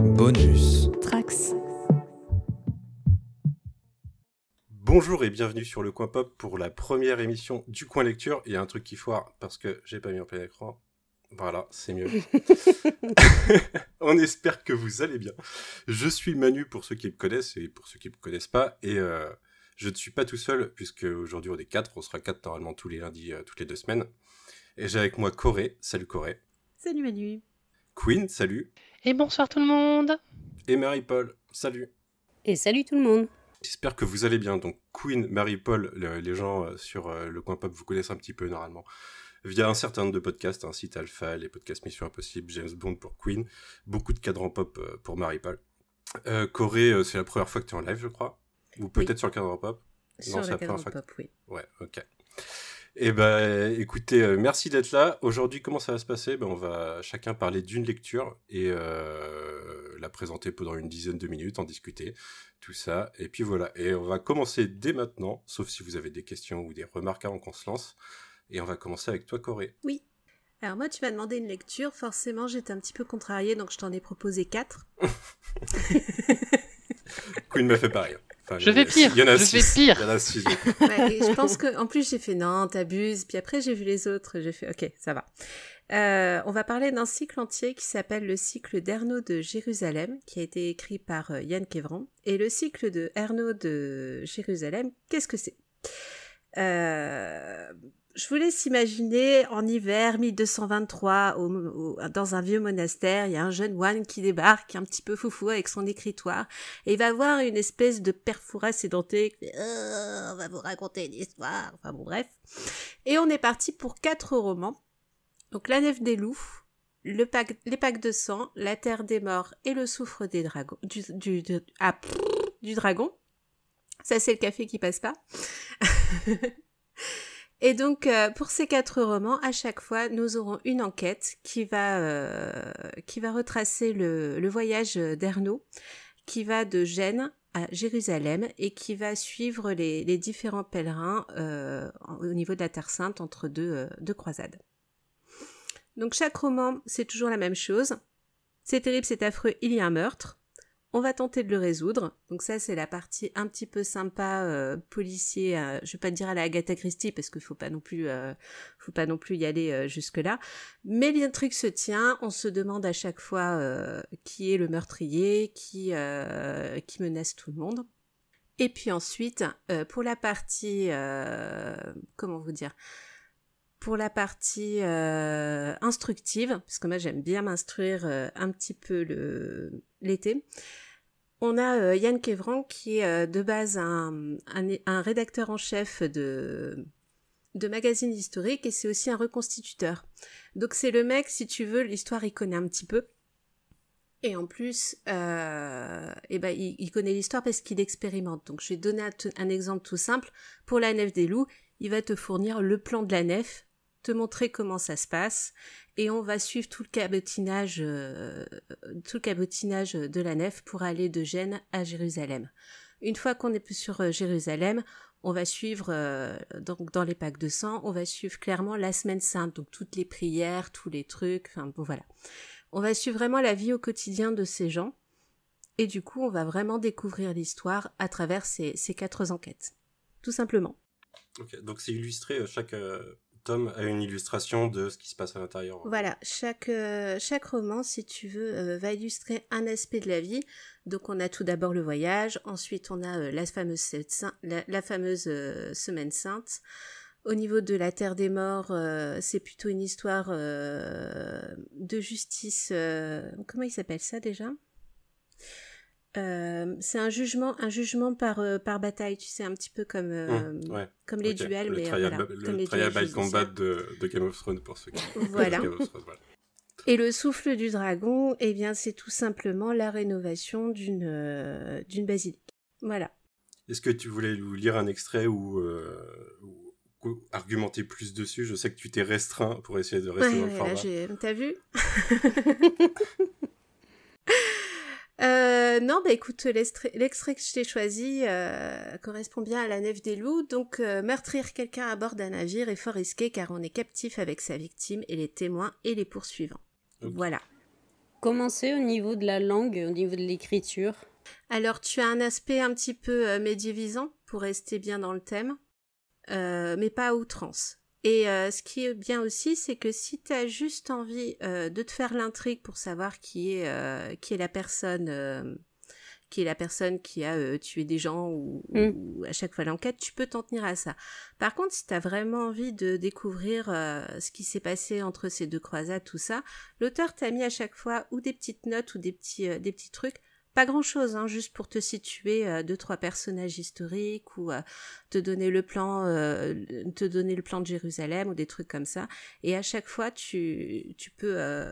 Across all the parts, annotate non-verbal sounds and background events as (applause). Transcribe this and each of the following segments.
Bonus. Trax. Bonjour et bienvenue sur le Coin Pop pour la première émission du Coin Lecture. Il y a un truc qui foire parce que j'ai pas mis en plein écran. Voilà, c'est mieux. (laughs) On espère que vous allez bien. Je suis Manu pour ceux qui me connaissent et pour ceux qui me connaissent pas. Et euh, je ne suis pas tout seul puisque aujourd'hui on est quatre. On sera quatre normalement tous les lundis, euh, toutes les deux semaines. Et j'ai avec moi Corée. Salut Corée. Salut Manu. Queen, salut. Et bonsoir tout le monde. Et Marie-Paul, salut. Et salut tout le monde. J'espère que vous allez bien. Donc Queen, Marie-Paul, le- les gens euh, sur euh, le coin pop vous connaissent un petit peu normalement via un certain nombre de podcasts, un site Alpha, les podcasts Mission Impossible, James Bond pour Queen, beaucoup de cadrans pop euh, pour Marie-Paul. Euh, Corée, c'est la première fois que tu es en live, je crois. Ou peut-être sur le cadran pop. Sur c'est la la première cadre fois que- pop, oui. Ouais, ok. Eh ben, écoutez, euh, merci d'être là. Aujourd'hui, comment ça va se passer? Ben, On va chacun parler d'une lecture et euh, la présenter pendant une dizaine de minutes, en discuter, tout ça. Et puis voilà. Et on va commencer dès maintenant, sauf si vous avez des questions ou des remarques avant qu'on se lance. Et on va commencer avec toi, Corée. Oui. Alors moi, tu m'as demandé une lecture. Forcément, j'étais un petit peu contrariée, donc je t'en ai proposé quatre. (laughs) Queen m'a fait pareil. Enfin, Je fais pire, Il y en a je six. fais pire. Il y en a six. Ouais, et je pense que, en plus, j'ai fait non, t'abuses. Puis après, j'ai vu les autres. J'ai fait ok, ça va. Euh, on va parler d'un cycle entier qui s'appelle le cycle d'Ernaud de Jérusalem, qui a été écrit par euh, Yann Kévran. Et le cycle de Ernaud de Jérusalem, qu'est-ce que c'est? Euh, Je vous laisse imaginer en hiver 1223 au- au- dans un vieux monastère, il y a un jeune moine qui débarque, un petit peu foufou avec son écritoire, et il va voir une espèce de qui fait, Euh, on va vous raconter une histoire. Enfin bon, bref. Et on est parti pour quatre romans. Donc La Nef des Loups, Les Packs de sang, La Terre des Morts et Le Souffre des Dragons. Ah, du dragon. Ça, c'est le café qui passe pas. (laughs) Et donc, euh, pour ces quatre romans, à chaque fois, nous aurons une enquête qui va, euh, qui va retracer le, voyage d'Ernaud, qui va de Gênes à Jérusalem et qui va suivre les, différents pèlerins euh, au niveau de la Terre Sainte entre deux croisades. Donc chaque roman, c'est toujours la même chose. C'est terrible, c'est affreux, il y a un meurtre. On va tenter de le résoudre. Donc ça, c'est la partie un petit peu sympa, euh, policier. euh, je vais pas dire à la Agatha Christie parce qu'il faut pas non plus, euh, faut pas non plus y aller euh, jusque là. Mais truc se tient. On se demande à chaque fois euh, qui est le meurtrier, qui euh, qui menace tout le monde. Et puis ensuite, pour la partie, comment vous dire, pour la partie instructive, parce que moi j'aime bien m'instruire un petit peu le l'été. On a euh, Yann Kévran qui est euh, de base un, rédacteur en chef de, de magazines historiques et c'est aussi un reconstituteur. Donc c'est le mec, si tu veux, l'histoire il connaît un petit peu. Et en plus, euh, eh ben, il, connaît l'histoire parce qu'il expérimente. Donc je vais donner un exemple tout simple. Pour la nef des loups, il va te fournir le plan de la nef, te montrer comment ça se passe, et on va suivre tout le cabotinage, euh, tout le cabotinage de la nef pour aller de Gênes à Jérusalem. Une fois qu'on est sur euh, Jérusalem, on va suivre euh, donc dans les packs de sang, on va suivre clairement la semaine sainte, donc toutes les prières, tous les trucs, enfin bon voilà. On va suivre vraiment la vie au quotidien de ces gens, et du coup on va vraiment découvrir l'histoire à travers ces, ces quatre enquêtes, tout simplement. Donc c'est illustré, chaque tome a une illustration de ce qui se passe à l'intérieur. Voilà, chaque, euh, chaque roman, si tu veux, euh, va illustrer un aspect de la vie. Donc on a tout d'abord le voyage, ensuite on a euh, la fameuse, la, fameuse semaine sainte. Au niveau de la terre des morts, c'est plutôt une histoire de justice. comment il s'appelle ça déjà? Euh, C'est un jugement, un jugement par euh, par bataille. Tu sais, un petit peu comme euh, Mmh, ouais. comme les duels, le mais euh, trial, voilà, le comme les trial duels by combat de, de Game of Thrones pour ceux qui (laughs) Voilà. Game of Thrones, voilà. Et le souffle du dragon, eh bien, c'est tout simplement la rénovation d'une d'une basilique. Voilà. Est-ce que tu voulais nous lire un extrait ou, argumenter plus dessus? Je sais que tu t'es restreint pour essayer de rester Ouais, dans le format. T'as vu? (laughs) Euh, non, bah écoute, l'extrait que je t'ai choisi euh, correspond bien à la nef des loups. Donc, euh, meurtrir quelqu'un à bord d'un navire est fort risqué car on est captif avec sa victime et les témoins et les poursuivants. Voilà. commencer au niveau de la langue, au niveau de l'écriture? Alors, tu as un aspect un petit peu euh, médiévisant pour rester bien dans le thème, euh, mais pas à outrance. Et euh, ce qui est bien aussi, c'est que si tu as juste envie de te faire l'intrigue pour savoir qui est, qui est la personne qui est la personne qui a euh, tué des gens mm. ou, à chaque fois l'enquête, tu peux t'en tenir à ça. Par contre, si tu as vraiment envie de découvrir euh, ce qui s'est passé entre ces deux croisades, tout ça, l'auteur t'a mis à chaque fois ou des petites notes ou des petits, euh, des petits trucs. Pas grand chose, hein, juste pour te situer deux trois personnages historiques ou te donner le plan, te donner le plan de Jérusalem ou des trucs comme ça. Et à chaque fois, tu, tu peux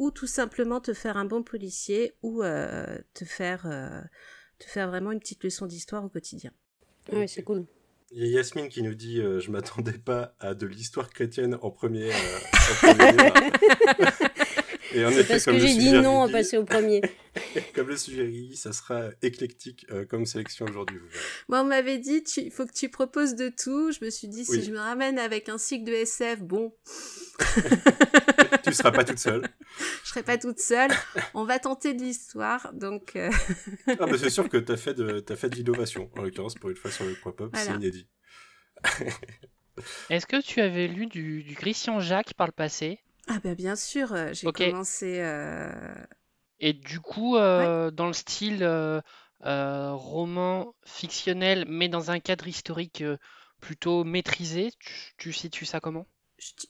ou tout simplement te faire un bon policier ou euh, te faire euh, te faire vraiment une petite leçon d'histoire au quotidien. Oui, c'est cool. Il y a Yasmine qui nous dit euh, Je m'attendais pas à de l'histoire chrétienne en premier. (laughs) (laughs) Et en effet, parce que j'ai dit non à passer au premier. (laughs) comme le sujet ça sera éclectique euh, comme sélection aujourd'hui. Moi, on m'avait dit, il faut que tu proposes de tout. Je me suis dit, si je me ramène avec un cycle de SF, bon. (laughs) tu seras pas toute seule. Je serai pas toute seule. On va tenter de l'histoire, donc. Euh. ah, bah, c'est sûr que tu as fait de, as fait de l'innovation, en l'occurrence, pour une fois sur le point pop, c'est inédit. (laughs) Est-ce que tu avais lu du, du Christian Jacques par le passé? Ah ben bien sûr, euh, j'ai commencé. Euh, Et du coup, euh, dans le style roman fictionnel, mais dans un cadre historique plutôt maîtrisé, tu, situes ça comment?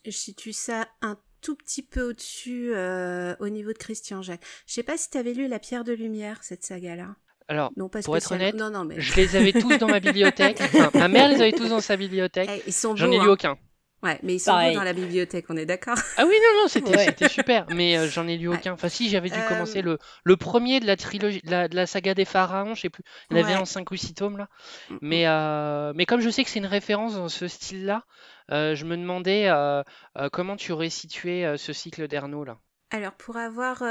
je, situe ça un tout petit peu au-dessus au niveau de Christian Jacques. Je sais pas si tu avais lu La Pierre de Lumière, cette saga-là. Alors, pour être honnête, non, non, mais... je les avais tous dans ma (laughs) bibliothèque. ma mère les avait tous dans sa bibliothèque. Eh, J'en ai lu hein. aucun. Ouais, mais ils sont dans la bibliothèque, on est d'accord Ah oui, non, non, c'était super, mais euh, j'en ai lu aucun. Enfin, si, j'avais dû commencer euh, le, le premier de la trilogie, de la, de la saga des pharaons, je sais plus. Il y en avait un en 5 ou 6 tomes, là. Mm, mm. Mais, euh, mais comme je sais que c'est une référence dans ce style-là, je me demandais comment tu aurais situé ce cycle d'Ernaud, là? Alors, pour avoir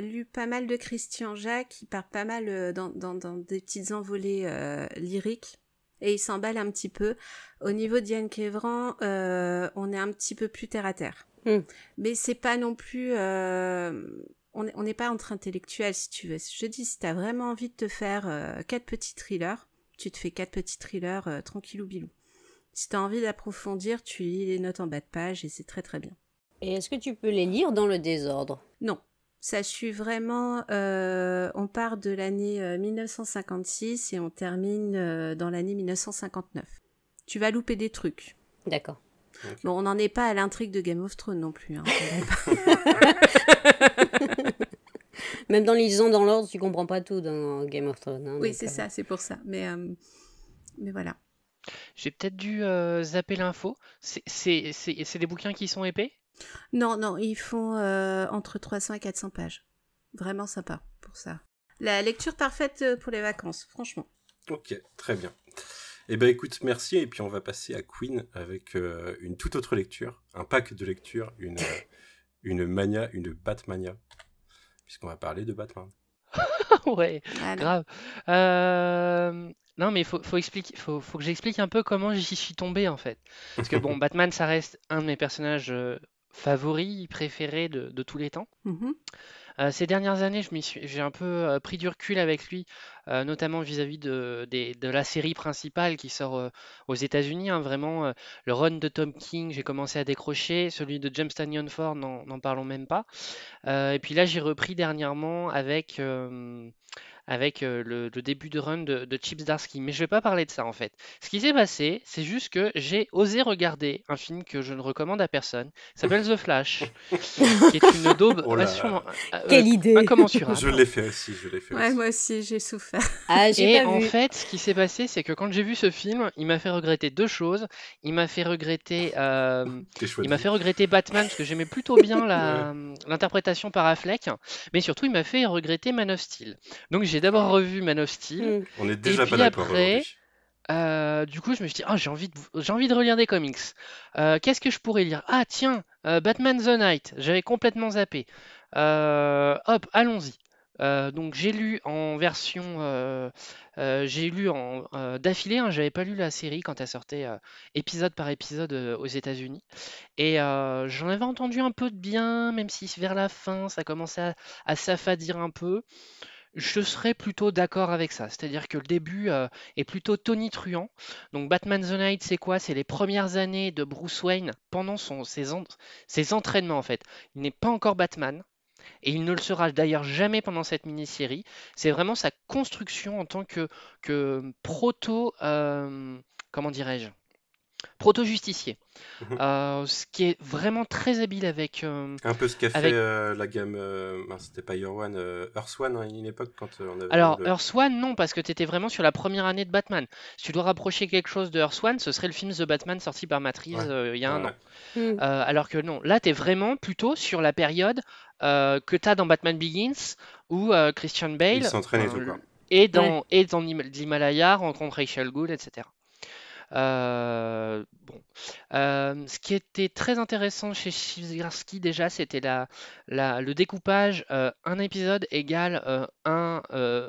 lu pas mal de Christian Jacques, il part pas mal dans, dans, dans, des petites envolées lyriques et il s'emballe un petit peu. Au niveau d'Yann Kévran, euh, on est un petit peu plus terre à terre. Hmm. Mais c'est pas non plus. Euh, on n'est pas entre intellectuels, si tu veux. Je dis, si t'as vraiment envie de te faire euh, quatre petits thrillers, tu te fais quatre petits thrillers euh, tranquillou bilou. Si t'as envie d'approfondir, tu lis les notes en bas de page et c'est très très bien. Et est-ce que tu peux les lire dans le désordre? Non, ça suit vraiment, euh, on part de l'année 1956 euh, et on termine euh, dans l'année 1959. Tu vas louper des trucs. D'accord. Bon, on n'en est pas à l'intrigue de Game of Thrones non plus. Hein, (laughs) (laughs) Même dans les lisant dans l'ordre, tu comprends pas tout dans Game of Thrones. Hein, oui, c'est ça, c'est pour ça. Mais, mais voilà. J'ai peut-être dû zapper l'info. C'est des bouquins qui sont épais? Non, non, ils font euh, entre 300 et 400 pages. Vraiment sympa pour ça. La lecture parfaite euh, pour les vacances, franchement. Ok, très bien. Eh ben écoute, merci. Et puis on va passer à Queen avec euh, une toute autre lecture, un pack de lecture, une, une mania, une Batmania, puisqu'on va parler de Batman. (laughs) ouais, grave. Non, mais faut, faut expliquer, faut, faut que j'explique un peu comment j'y suis tombé en fait. Parce que bon, (laughs) Batman, ça reste un de mes personnages favori, préféré de, tous les temps. Mmh euh, ces dernières années, j'ai un peu euh, pris du recul avec lui, euh, notamment vis-à-vis de, la série principale qui sort aux États-Unis. Hein. vraiment, le run de Tom King, j'ai commencé à décrocher. Celui de James Tanyon Ford, n'en parlons même pas. et puis là, j'ai repris dernièrement avec avec euh, le, début de run de, Chips Darsky. Mais je vais pas parler de ça en fait. Ce qui s'est passé, c'est juste que j'ai osé regarder un film que je ne recommande à personne, s'appelle The Flash, (laughs) qui est une daube oh euh, Quelle idée incommensurable. Je l'ai fait aussi, je l'ai fait ouais, moi aussi, j'ai souffert. Ah, Et en fait, ce qui s'est passé, c'est que quand j'ai vu ce film, il m'a fait regretter deux choses. Il m'a fait regretter, euh, (laughs) il m'a fait regretter Batman parce que j'aimais plutôt bien l'interprétation par Affleck, mais surtout il m'a fait regretter Man of Steel. Donc j'ai d'abord revu Man of Steel. Mm. On est déjà pas d'accord après, euh, du coup, je me suis dit, ah, j'ai envie, de, j'ai envie de relire des comics. Euh, qu'est-ce que je pourrais lire? Ah, tiens, euh, Batman the Night. J'avais complètement zappé. hop, allons-y. Euh, donc j'ai lu en version, euh, euh, j'ai lu en d'affilée. Hein, j'avais pas lu la série quand elle sortait épisode par épisode aux États-Unis, et j'en avais entendu un peu de bien, même si vers la fin ça commençait à, à s'affadir un peu. Je serais plutôt d'accord avec ça. C'est-à-dire que le début est plutôt tonitruant. Donc Batman the Night, c'est quoi? C'est les premières années de Bruce Wayne pendant ses, entraînements en fait. Il n'est pas encore Batman et il ne le sera d'ailleurs jamais pendant cette mini-série. C'est vraiment sa construction en tant que, que proto, euh, comment dirais-je, proto-justicier. Mhm. Euh, ce qui est vraiment très habile avec. Euh, un peu ce qu'a fait euh, la gamme. C'était pas Year One, Earth One à une époque quand on avait. Alors, Earth One, non, parce que tu étais vraiment sur la première année de Batman. Si tu dois rapprocher quelque chose de Earth One, ce serait le film The Batman sorti par Matrix il y a un an. Hmm. alors que non, là, tu es vraiment plutôt sur la période que tu as dans Batman Begins où Christian Bale. s'entraîne et tout, quoi. Et dans, et dans l'Himalaya, rencontre Rachel Gould, etc. Euh. Euh, ce qui était très intéressant chez Chizgarski déjà, c'était la, le découpage euh, un épisode égale un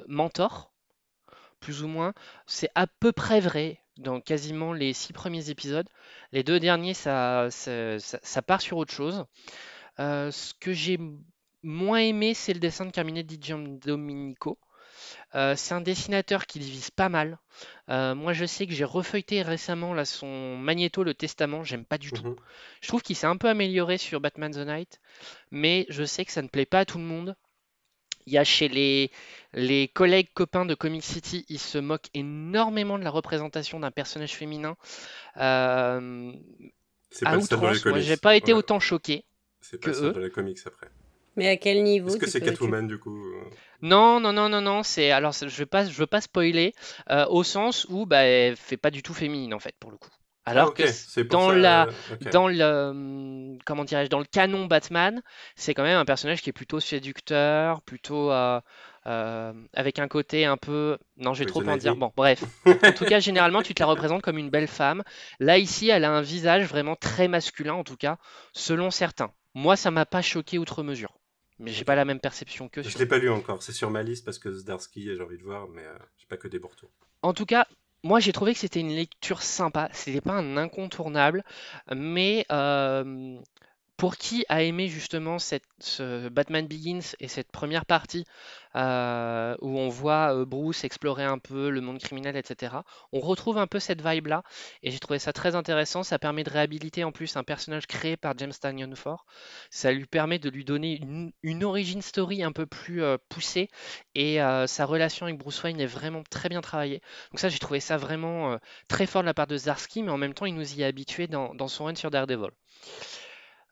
mentor, plus ou moins. C'est à peu près vrai dans quasiment les six premiers épisodes. Les deux derniers, ça part sur autre chose. ce que j'ai moins aimé, c'est le dessin de Carmine Di Dominico. Euh, c'est un dessinateur qui divise pas mal. Euh, moi, je sais que j'ai refeuilleté récemment là, son Magneto, le Testament. J'aime pas du tout. Mhm. Je trouve qu'il s'est un peu amélioré sur Batman the Night, mais je sais que ça ne plaît pas à tout le monde. Il y a chez les, les collègues copains de Comic City, ils se moquent énormément de la représentation d'un personnage féminin. Euh, à outrance, moi, j'ai pas été autant choqué. C'est pas ça de la comics après. Mais à quel niveau Est-ce que c'est Catwoman du coup Non, non, non, non, non. C'est alors je vais pas, je veux pas spoiler euh, au sens où bah elle fait pas du tout féminine en fait pour le coup. Alors ah, que dans la, euh, dans le, comment dirais-je, dans le canon Batman, c'est quand même un personnage qui est plutôt séducteur, plutôt euh, avec un côté un peu, non, je vais trop en dire. Bon, bref. en tout cas, généralement, tu te la représentes comme une belle femme. Là, ici, elle a un visage vraiment très masculin, en tout cas, selon certains. Moi, ça m'a pas choqué outre mesure. Mais j'ai pas la même perception que. Je l'ai pas lu encore. C'est sur ma liste parce que Zdarsky, j'ai envie de voir, mais euh, j'ai pas que des retours. En tout cas, moi j'ai trouvé que c'était une lecture sympa. C'était pas un incontournable, mais euh, pour qui a aimé justement cette, ce Batman Begins et cette première partie euh, où on voit euh, Bruce explorer un peu le monde criminel, etc., on retrouve un peu cette vibe-là et j'ai trouvé ça très intéressant. Ça permet de réhabiliter en plus un personnage créé par James Tanyon Ford. Ça lui permet de lui donner une, origin story un peu plus euh, poussée et sa relation avec Bruce Wayne est vraiment très bien travaillée. Donc ça, j'ai trouvé ça vraiment très fort de la part de Zarsky, mais en même temps, il nous y a habitué dans, dans son run sur Daredevil.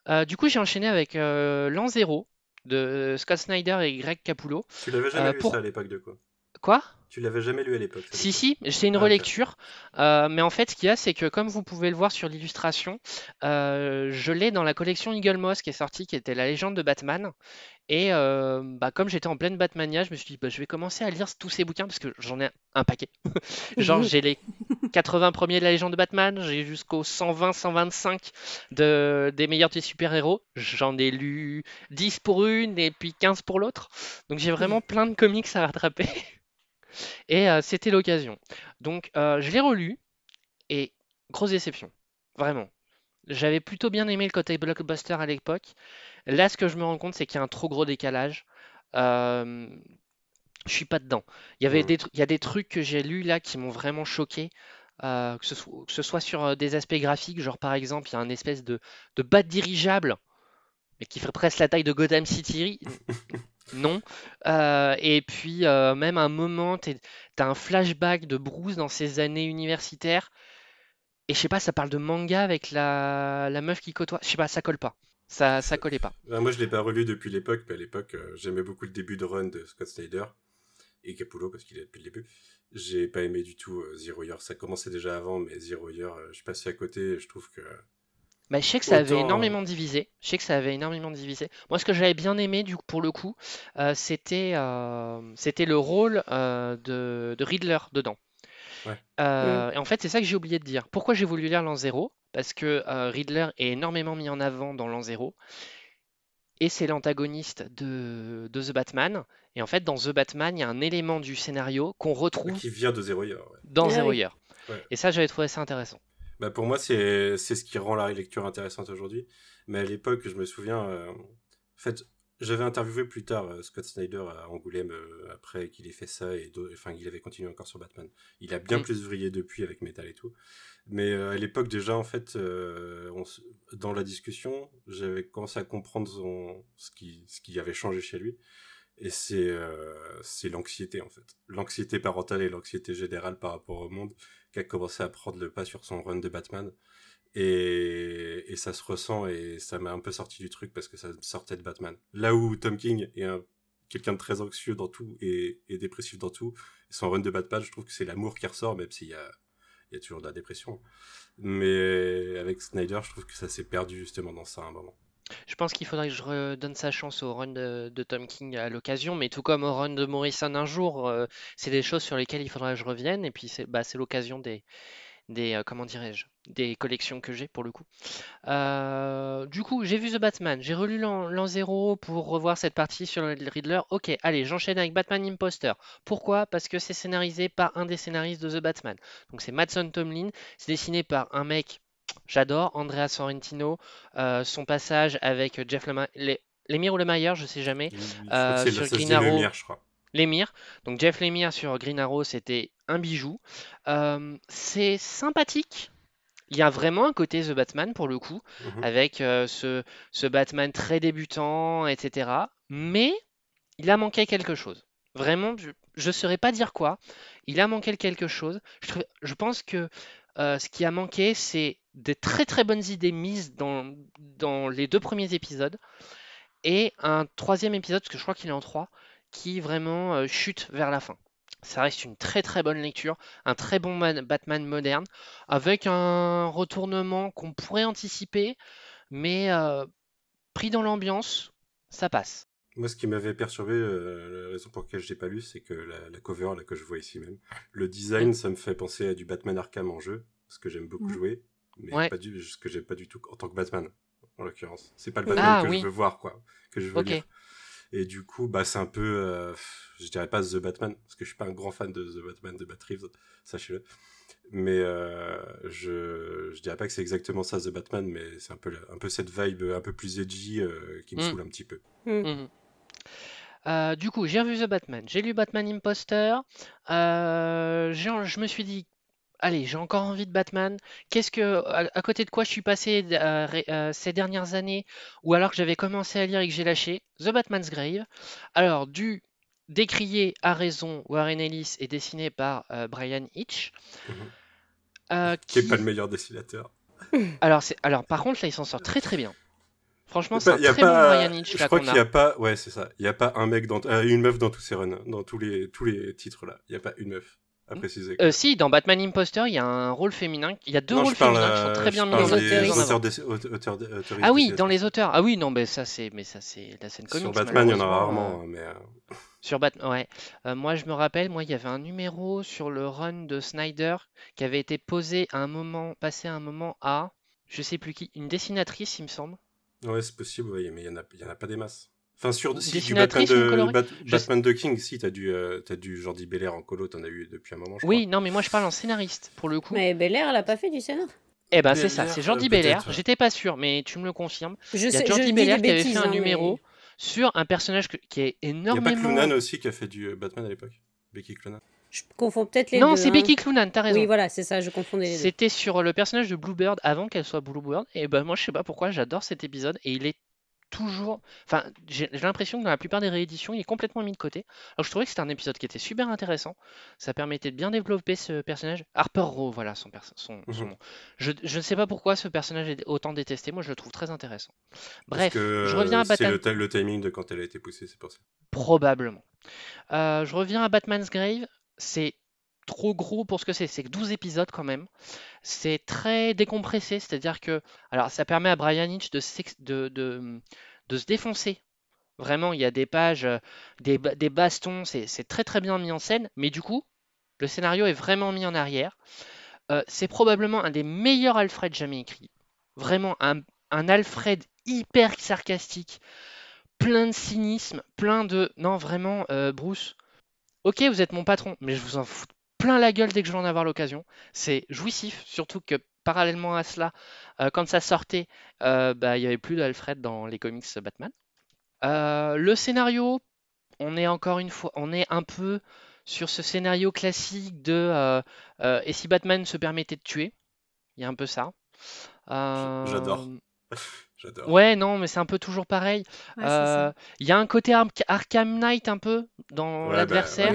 Euh, du coup, j'ai enchaîné avec euh, L'An Zéro de Scott Snyder et Greg Capullo. Tu l'avais jamais euh, lu ça à l'époque de quoi? Quoi? Tu l'avais jamais lu à l'époque Si, si, c'est une ah, relecture. mais en fait, ce qu'il y a, c'est que comme vous pouvez le voir sur l'illustration, je l'ai dans la collection Eagle Moss qui est sortie, qui était la légende de Batman. Et euh, bah, comme j'étais en pleine Batmania, je me suis dit, bah, je vais commencer à lire tous ces bouquins parce que j'en ai un paquet. (laughs) Genre, j'ai les 80 premiers de la légende de Batman, j'ai jusqu'aux 120, 125 de, des meilleurs des super-héros. J'en ai lu 10 pour une et puis 15 pour l'autre. Donc, j'ai vraiment plein de comics à rattraper. (laughs) Et euh, c'était l'occasion. Donc, euh, je l'ai relu et grosse déception. Vraiment. J'avais plutôt bien aimé le côté blockbuster à l'époque. Là, ce que je me rends compte, c'est qu'il y a un trop gros décalage. Euh, je suis pas dedans. Il y avait des, il y a des trucs que j'ai lus là qui m'ont vraiment choqué. Euh, que, ce soit, sur des aspects graphiques, genre par exemple, il y a une espèce de, de bat dirigeable, mais qui ferait presque la taille de Gotham City. Non. Euh, et puis, même un moment, tu as un flashback de Bruce dans ses années universitaires. Et je sais pas, ça parle de manga avec la, la meuf qui côtoie. Je sais pas, ça colle pas. Ça, ça collait pas. Bah, moi, je l'ai pas relu depuis l'époque, mais à l'époque, euh, j'aimais beaucoup le début de run de Scott Snyder et Capullo parce qu'il est depuis le début. J'ai pas aimé du tout euh, Zero Year. Ça commençait déjà avant, mais Zero Year, euh, je suis passé à côté. Je trouve que. Bah, je sais que ça avait énormément divisé. Je sais que ça avait énormément divisé. Moi, ce que j'avais bien aimé, du coup, pour le coup, c'était c'était le rôle de, de Riddler dedans. Et en fait, c'est ça que j'ai oublié de dire. Pourquoi j'ai voulu lire l'an zéro parce que euh, Riddler est énormément mis en avant dans l'an 0. et c'est l'antagoniste de, The Batman. Et en fait, dans The Batman, il y a un élément du scénario qu'on retrouve qui vient de Zero Year. Dans ah Zero Year. Et ça, j'avais trouvé ça intéressant. Bah pour moi, c'est ce qui rend la lecture intéressante aujourd'hui. Mais à l'époque, je me souviens, euh, en fait, j'avais interviewé plus tard euh, Scott Snyder à Angoulême euh, après qu'il ait fait ça et enfin qu'il avait continué encore sur Batman. Il a bien plus vrillé depuis avec Metal et tout. Mais à l'époque déjà en fait, dans la discussion, j'avais commencé à comprendre ce qui ce qui avait changé chez lui. Et c'est c'est l'anxiété en fait, l'anxiété parentale et l'anxiété générale par rapport au monde qui a commencé à prendre le pas sur son run de Batman. Et, et ça se ressent et ça m'a un peu sorti du truc parce que ça sortait de Batman. Là où Tom King est quelqu'un de très anxieux dans tout et, dépressif dans tout, son run de Batman, je trouve que c'est l'amour qui ressort, même s'il y a, y a toujours de la dépression. Mais avec Snyder, je trouve que ça s'est perdu justement dans ça à un moment. Je pense qu'il faudrait que je redonne sa chance au run de, Tom King à l'occasion, mais tout comme au run de Morrison un jour, euh, c'est des choses sur lesquelles il faudrait que je revienne, et puis c'est bah, l'occasion des, euh, des collections que j'ai pour le coup. Euh, du coup, j'ai vu The Batman, j'ai relu l'an 0 pour revoir cette partie sur le Riddler. Ok, allez, j'enchaîne avec Batman Imposter. Pourquoi? Parce que c'est scénarisé par un des scénaristes de The Batman. Donc c'est Madson Tomlin, c'est dessiné par un mec J'adore Andrea Sorrentino, euh, son passage avec Jeff Lemire, Lemire ou Lemire, je sais jamais, euh, sur Green Arrow. je crois. Lemire. Donc Jeff Lemire sur Green Arrow, c'était un bijou. Euh, c'est sympathique. Il y a vraiment un côté The Batman pour le coup, mhm. avec ce, ce, Batman très débutant, etc. Mais il a manqué quelque chose. Vraiment, je ne saurais pas dire quoi. Il a manqué quelque chose. Je, je pense que ce qui a manqué, c'est des très très bonnes idées mises dans, dans les deux premiers épisodes et un troisième épisode, parce que je crois qu'il est en trois, qui vraiment euh, chute vers la fin. Ça reste une très très bonne lecture, un très bon Batman moderne, avec un retournement qu'on pourrait anticiper, mais euh, pris dans l'ambiance, ça passe. Moi, ce qui m'avait perturbé, euh, la raison pour laquelle je n'ai pas lu, c'est que la, cover là, que je vois ici même, le design, ça me fait penser à du Batman Arkham en jeu, ce que j'aime beaucoup jouer mais pas du, ce que j'aime pas du tout en tant que Batman, en l'occurrence. C'est pas le Batman ah, que je veux voir, quoi, que je veux lire. Et du coup, bah, c'est un peu, euh, je dirais pas The Batman, parce que je suis pas un grand fan de The Batman de Bat Reeves, sachez-le. Mais euh, je, je dirais pas que c'est exactement ça The Batman, mais c'est un peu, un peu cette vibe un peu plus edgy euh, qui me mm. saoule un petit peu. Mm. Mm. du coup, j'ai revu The Batman, j'ai lu Batman Imposter. je me suis dit allez, j'ai encore envie de Batman. Qu'est-ce que, à, côté de quoi je suis passé euh, euh, ces dernières années, ou alors que j'avais commencé à lire et que j'ai lâché? The Batman's Grave. Alors, du décrié à raison Warren Ellis et dessiné par euh, Brian Hitch. Mhm. qui n'est pas le meilleur dessinateur. (laughs) alors, c'est, alors, par contre, là, il s'en sort très très bien. Franchement, c'est un très bon Brian Hitch. Je crois qu'il n'y a pas, ouais, c'est ça. Il n'y a pas un mec dans, une meuf dans tous ces runs, dans tous les, tous les titres là. Il n'y a pas une meuf. Euh, si, dans Batman Imposter, il y a un rôle féminin. Il y a deux rôles féminins qui sont très bien mis en Ah oui, dans les auteurs. Ah oui, non, mais ça c'est, mais ça c'est la scène comique. Sur Batman, il y en a rarement, hein, mais. Euh, sur Batman, ouais. Euh, moi, je me rappelle, moi, il y avait un numéro sur le run de Snyder qui avait été posé à un moment, passé à un moment à, je sais plus qui, une dessinatrice, il me semble. Ouais, c'est possible, mais il y en en a pas des masses. Enfin, sur si, du Batman de, Batman de King, si, t'as du, euh, as du Jordi Belair en colo, t'en as eu depuis un moment, je Oui, non, mais moi je parle en scénariste, pour le coup. Mais Belair, elle a pas fait du scénar? Eh ben, c'est ça, c'est Jordi euh, Belair. J'étais pas sûr, mais tu me le confirmes. Je Il y a Jordi Belair qui avait fait un hein, numéro sur un personnage qui est énormément. Il y a pas Clunan aussi qui a fait du euh, Batman à l'époque Becky Clunan je confonds peut-être les non, deux. Non, c'est hein. Becky Clunan, t'as raison. Oui, voilà, c'est ça, je confondais les deux. C'était sur le personnage de Bluebird avant qu'elle soit Bluebird. Et ben moi, je sais pas pourquoi, j'adore cet épisode. Et il est toujours. Enfin, j'ai l'impression que dans la plupart des rééditions, il est complètement mis de côté. Alors, je trouvais que c'était un épisode qui était super intéressant. Ça permettait de bien développer ce personnage. Harper Row, voilà son, son, mhm. nom. Je, je, ne sais pas pourquoi ce personnage est autant détesté. Moi, je le trouve très intéressant. Bref, je reviens à Batman. C'est le, timing de quand elle a été poussée, c'est pour ça. Probablement. Euh, je reviens à Batman's Grave. C'est trop gros pour ce que c'est. C'est que 12 épisodes quand même. C'est très décompressé, c'est-à-dire que. Alors, ça permet à Brian Hitch de, se défoncer. Vraiment, il y a des pages, euh, des, des bastons, c'est très très bien mis en scène, mais du coup, le scénario est vraiment mis en arrière. Euh, c'est probablement un des meilleurs Alfred jamais écrits. Vraiment, un, un Alfred hyper sarcastique plein de cynisme, plein de... Non, vraiment, euh, Bruce, ok, vous êtes mon patron, mais je vous en fous plein la gueule dès que je vais en avoir l'occasion. C'est jouissif, surtout que parallèlement à cela, euh, quand ça sortait, euh, bah, il n'y avait plus d'Alfred dans les comics Batman. le scénario, on est encore une fois, on est un peu sur ce scénario classique de et si Batman se permettait de tuer, il y a un peu ça. J'adore. (laughs) Ouais, non, mais c'est un peu toujours pareil. Euh, il y a un côté Arkham Knight un peu dans bah, l'adversaire.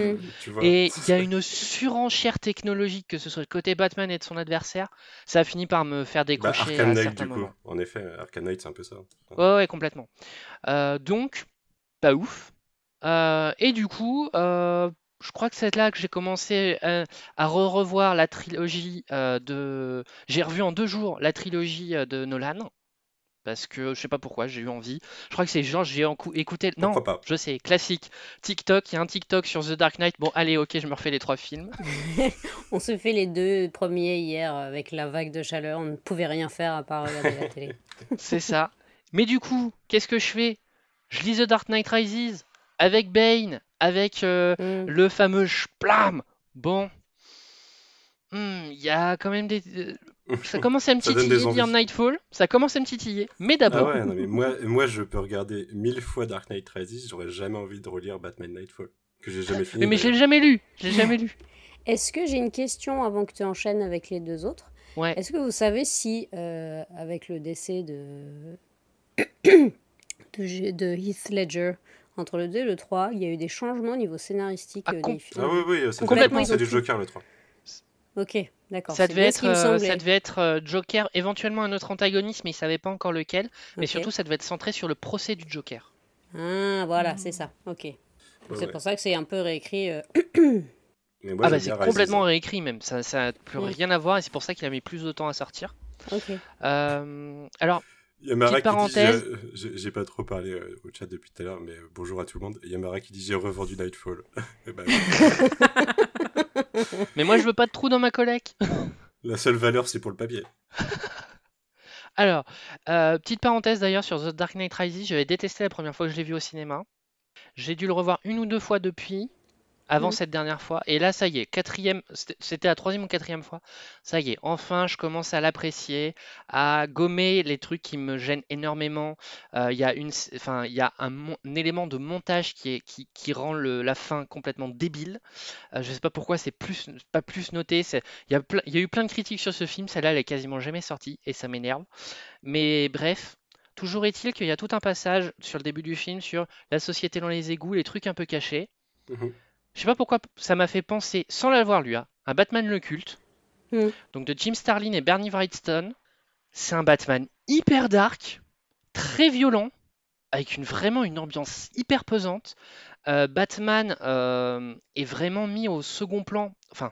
et (laughs) il y a une surenchère technologique, que ce soit le côté Batman et de son adversaire. Ça a fini par me faire bah, décrocher à certains moments. En effet, Arkham Knight, c'est un peu ça. Ouais, ouais, complètement. Euh, donc, pas ouf. Euh, et du coup, je crois que c'est là que j'ai commencé à, re-revoir la trilogie de. J'ai revu en deux jours la trilogie de Nolan parce que je sais pas pourquoi, j'ai eu envie. Je crois que c'est genre, j'ai écouté. Non, je sais, classique. TikTok, il y a un TikTok sur The Dark Knight. Bon, allez, ok, je me refais les trois films. (laughs) on se fait les deux premiers hier avec la vague de chaleur. On ne pouvait rien faire à part regarder la télé. (laughs) c'est ça. Mais du coup, qu'est-ce que je fais? Je lis The Dark Knight Rises avec Bane, avec euh, mm. le fameux Splam. Bon, hmm, il y a quand même des. Ça commence à me (laughs) titiller dire Nightfall, ça commence à me titiller, mais d'abord. Ah ouais, mais moi, moi, je peux regarder mille fois Dark Knight Rises, j'aurais jamais envie de relire Batman Nightfall, que j'ai jamais (laughs) fini. Mais, mais je l'ai jamais lu, j'ai jamais lu. Est-ce que j'ai une question avant que tu enchaînes avec les deux autres? Ouais. Est-ce que vous savez si, euh, avec le décès de... (coughs) de, Heath Ledger, entre le 2 et le 3, il y a eu des changements au niveau scénaristique ah, euh, des films? Ah oui, oui, c'est complètement, c'est du Joker le 3. Ok, d'accord. Ça devait être, euh, ça devait être euh, Joker, éventuellement un autre antagoniste, mais il savait pas encore lequel. Mais surtout, ça devait être centré sur le procès du Joker. Ah, voilà, c'est ça. Ok. c'est pour ça que c'est un peu réécrit. Euh. (clears throat) ah bah c'est complètement réécrit même. Ça n'a plus rien à voir et c'est pour ça qu'il a mis plus de temps à sortir. Ok. alors, Yamara parenthèse. J'ai pas trop parlé au chat depuis tout à l'heure, mais bonjour à tout le monde. Yamara qui dit j'ai revendu Nightfall. (laughs) Eh ben (laughs) Mais moi, je veux pas de trou dans ma collecte. La seule valeur, c'est pour le papier. (laughs) Alors, euh, petite parenthèse d'ailleurs sur The Dark Knight Rises, j'avais détesté la première fois que je l'ai vu au cinéma. J'ai dû le revoir une ou deux fois depuis avant mm. cette dernière fois. Et là, ça y est, quatrième, c'était la troisième ou quatrième fois. Ça y est, enfin, je commence à l'apprécier, à gommer les trucs qui me gênent énormément. Euh, il y a, une, enfin, il y a un, élément de montage qui, est, qui, qui rend le, la fin complètement débile. Euh, je sais pas pourquoi c'est plus, pas plus noté. Il y, a il y a eu plein de critiques sur ce film. Celle-là, elle est quasiment jamais sortie et ça m'énerve. Mais bref. Toujours est-il qu'il y a tout un passage sur le début du film sur la société dans les égouts, les trucs un peu cachés. Mmh je sais pas pourquoi ça m'a fait penser, sans l'avoir lu, à un Batman le culte. Hmm. Donc de Jim Starlin et Bernie Wrightstone. C'est un Batman hyper dark, très violent, avec une, vraiment une ambiance hyper pesante. Euh, Batman euh, est vraiment mis au second plan, enfin,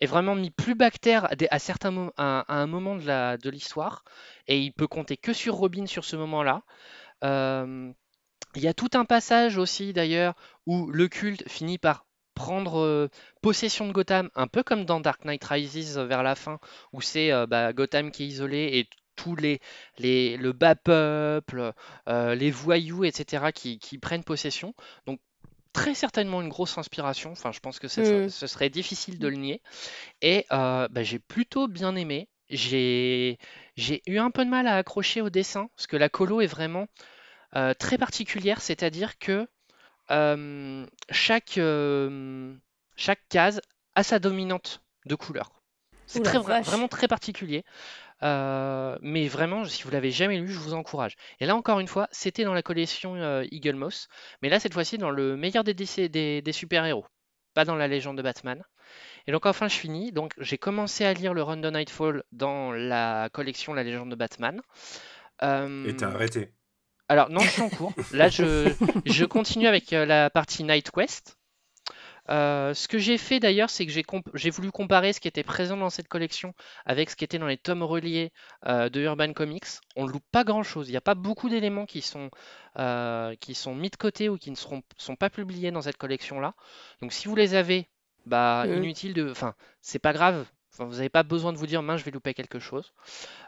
est vraiment mis plus bactère à, à certains à, un moment de l'histoire, et il peut compter que sur Robin sur ce moment-là. Euh, il y a tout un passage aussi d'ailleurs où le culte finit par prendre euh, possession de Gotham, un peu comme dans Dark Knight Rises euh, vers la fin, où c'est euh, bah, Gotham qui est isolé et tous les, les le bas peuple, les voyous, etc., qui, prennent possession. Donc très certainement une grosse inspiration. Enfin, je pense que mm. ce serait difficile de le nier. Et bah, j'ai plutôt bien aimé. J'ai eu un peu de mal à accrocher au dessin, parce que la colo est vraiment euh, très particulière, c'est-à-dire que euh, chaque, euh, chaque case a sa dominante de couleur. C'est très, vraiment très particulier. mais vraiment, si vous l'avez jamais lu, je vous encourage. Et là, encore une fois, c'était dans la collection Eagle Moss, mais là, cette fois-ci, dans le meilleur des, des, des super-héros, pas dans la légende de Batman. Et donc, enfin, je finis. Donc, j'ai commencé à lire le Run de Nightfall dans la collection La légende de Batman. Et t'as arrêté alors non, je suis en cours. Là, je, continue avec euh, la partie Night Quest. Euh, ce que j'ai fait d'ailleurs, c'est que j'ai voulu comparer ce qui était présent dans cette collection avec ce qui était dans les tomes reliés euh, de Urban Comics. On ne loupe pas grand-chose. Il n'y a pas beaucoup d'éléments qui, sont qui sont mis de côté ou qui ne seront, sont pas publiés dans cette collection-là. Donc si vous les avez, bah mmh. inutile de... Enfin, c'est pas grave. Vous n'avez pas besoin de vous dire, mince, je vais louper quelque chose.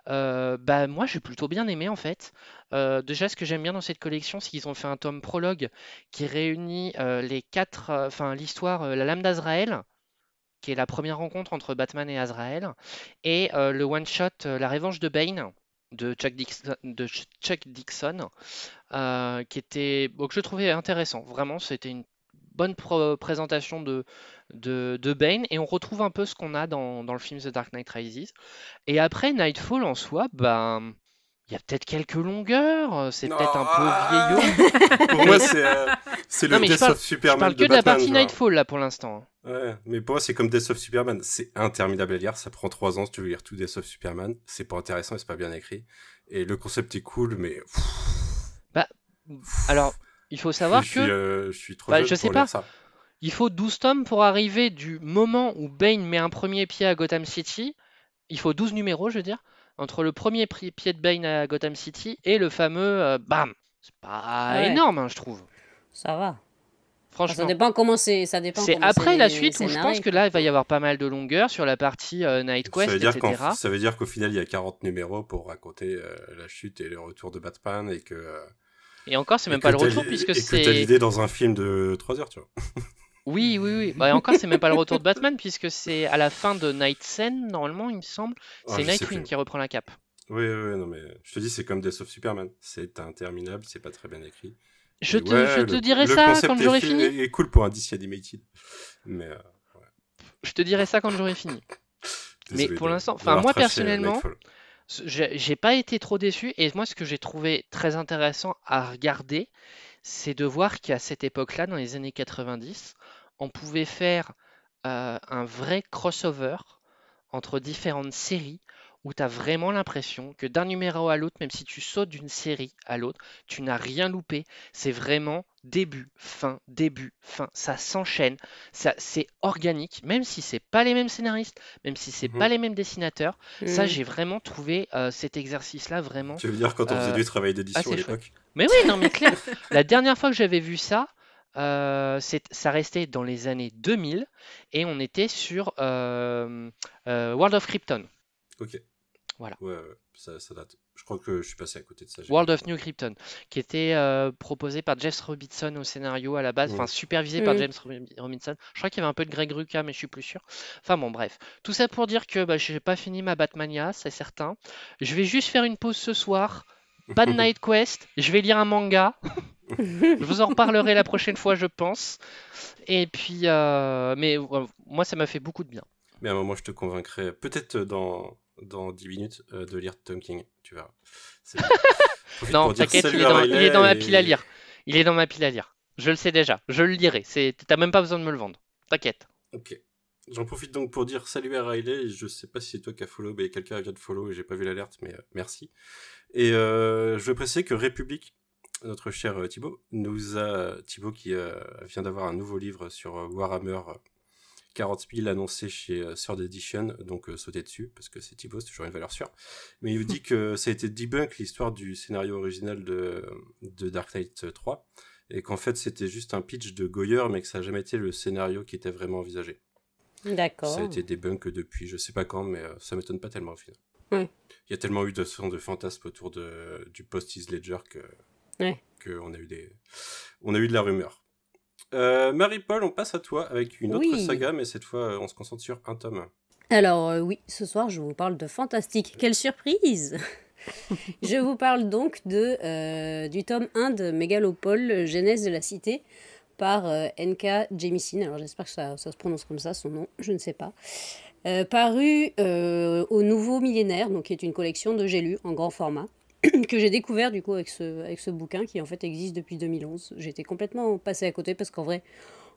Euh, bah, moi, j'ai plutôt bien aimé en fait. Euh, déjà, ce que j'aime bien dans cette collection, c'est qu'ils ont fait un tome prologue qui réunit les quatre, enfin l'histoire, la lame d'Azraël, qui est la première rencontre entre Batman et Azrael, et le one shot, la revanche de Bane de Chuck Dixon, de Chuck Dixon qui était, bon, que je trouvais intéressant. Vraiment, c'était une bonne présentation de, de, Bane et on retrouve un peu ce qu'on a dans, le film The Dark Knight Rises. Et après Nightfall en soi, ben. Il y a peut-être quelques longueurs, c'est peut-être un peu ah. vieillot. (laughs) pour moi, c'est euh, le Death of Superman. Je parle que de, la partie Nightfall là pour l'instant. Ouais, mais pour moi, c'est comme Death of Superman. C'est interminable à lire. Ça prend trois ans si tu veux lire tout Death of Superman. C'est pas intéressant et c'est pas bien écrit. Et le concept est cool, mais. Bah, alors, il faut savoir je que. Suis, euh, je suis trop bah, je sais pas. ça. Il faut 12 tomes pour arriver du moment où Bane met un premier pied à Gotham City. Il faut 12 numéros, je veux dire, entre le premier pied de Bane à Gotham City et le fameux euh, BAM. C'est pas énorme, hein, je trouve. Ça va. Franchement. ça dépend comment c'est. Ça dépend. C'est après la suite où je pense que là, il va y avoir pas mal de longueur sur la partie euh, Night Quest, ça veut dire etc. Ça veut dire qu'au final, il y a 40 numéros pour raconter euh, la chute et le retour de Batman et que. Et encore, c'est même pas le retour puisque c'est. T'as l'idée dans un film de 3 heures, tu vois. Oui, oui, oui. Bah, et encore, c'est même pas le retour de Batman, puisque c'est à la fin de Night Scene, normalement, il me semble. Ah, c'est Nightwing qui reprend la cape. Oui, oui, non, mais je te dis, c'est comme Death of Superman. C'est interminable, c'est pas très bien écrit. Je te, je te dirai ça quand j'aurai fini. est cool pour un DC Animated. Mais, euh, Je te dirai ça quand j'aurai fini. mais pour l'instant, enfin, moi personnellement, j'ai pas été trop déçu. Et moi, ce que j'ai trouvé très intéressant à regarder, c'est de voir qu'à cette époque-là, dans les années 90, on pouvait faire euh, un vrai crossover entre différentes séries où tu as vraiment l'impression que d'un numéro à l'autre, même si tu sautes d'une série à l'autre, tu n'as rien loupé. C'est vraiment début, fin, début, fin. Ça s'enchaîne, ça, c'est organique, même si c'est pas les mêmes scénaristes, même si c'est pas mhm. les mêmes dessinateurs. Ça, mhm. j'ai vraiment trouvé euh, cet exercice-là vraiment. Tu veux dire quand on faisait euh, du travail d'édition à l'époque? Mais oui, non, mais (laughs) clair. La dernière fois que j'avais vu ça, euh, ça restait dans les années 2000 et on était sur World of Krypton. Ok. Voilà. Ouais, ça, date. Je crois que je suis passé à côté de ça. World of New Krypton, qui était euh, proposé par Jeff Robinson au scénario à la base, enfin supervisé par James Robinson. Je crois qu'il y avait un peu de Greg Rucka, mais je suis plus sûr. Enfin bon, bref. Tout ça pour dire que bah, je n'ai pas fini ma Batmania, c'est certain. Je vais juste faire une pause ce soir. Pas (laughs) de Night Quest. Je vais lire un manga. je vous en reparlerai la prochaine fois, je pense. Et puis, euh, mais moi, ça m'a fait beaucoup de bien. Mais à un moment, je te convaincrai. Peut-être dans dans 10 minutes euh, de lire Tom King, tu verras. (laughs) non, t'inquiète, il, est dans, ma pile à lire. Il est dans ma pile à lire. Je le sais déjà, je le lirai. T'as même pas besoin de me le vendre. T'inquiète. Ok. J'en profite donc pour dire salut à Riley. Je sais pas si c'est toi qui as follow, mais quelqu'un vient de follow et j'ai pas vu l'alerte, mais euh, merci. Et euh, je veux préciser que République, notre cher Thibaut, nous a Thibaut qui vient d'avoir un nouveau livre sur Warhammer 40 000 annoncés chez euh, Third Edition, donc euh, sautez dessus, parce que c'est Thibaut, c'est toujours une valeur sûre. Mais il vous (laughs) dit que ça a été debunk l'histoire du scénario original de, de Dark Knight 3, et qu'en fait c'était juste un pitch de Goyer, mais que ça n'a jamais été le scénario qui était vraiment envisagé. D'accord. Ça a été debunk depuis je sais pas quand, mais euh, ça m'étonne pas tellement au final. Il y a tellement eu de de fantasmes autour de, du post-is Ledger que, ouais. que on a eu des, on a eu de la rumeur. Euh, Marie-Paul, on passe à toi avec une autre saga, mais cette fois, on se concentre sur un tome. Alors, euh, oui, ce soir, je vous parle de Fantastique. Quelle surprise (laughs) Je vous parle donc de, euh, du tome 1 de Mégalopole, Genèse de la Cité, par N.K. Jemisin. Alors, j'espère que ça, ça, se prononce comme ça, son nom, je ne sais pas. paru au Nouveau Millénaire, donc qui est une collection de J'ai lu en grand format. (coughs) que j'ai découvert du coup avec ce, avec ce bouquin qui en fait existe depuis 2011. J'étais complètement passé à côté parce qu'en vrai,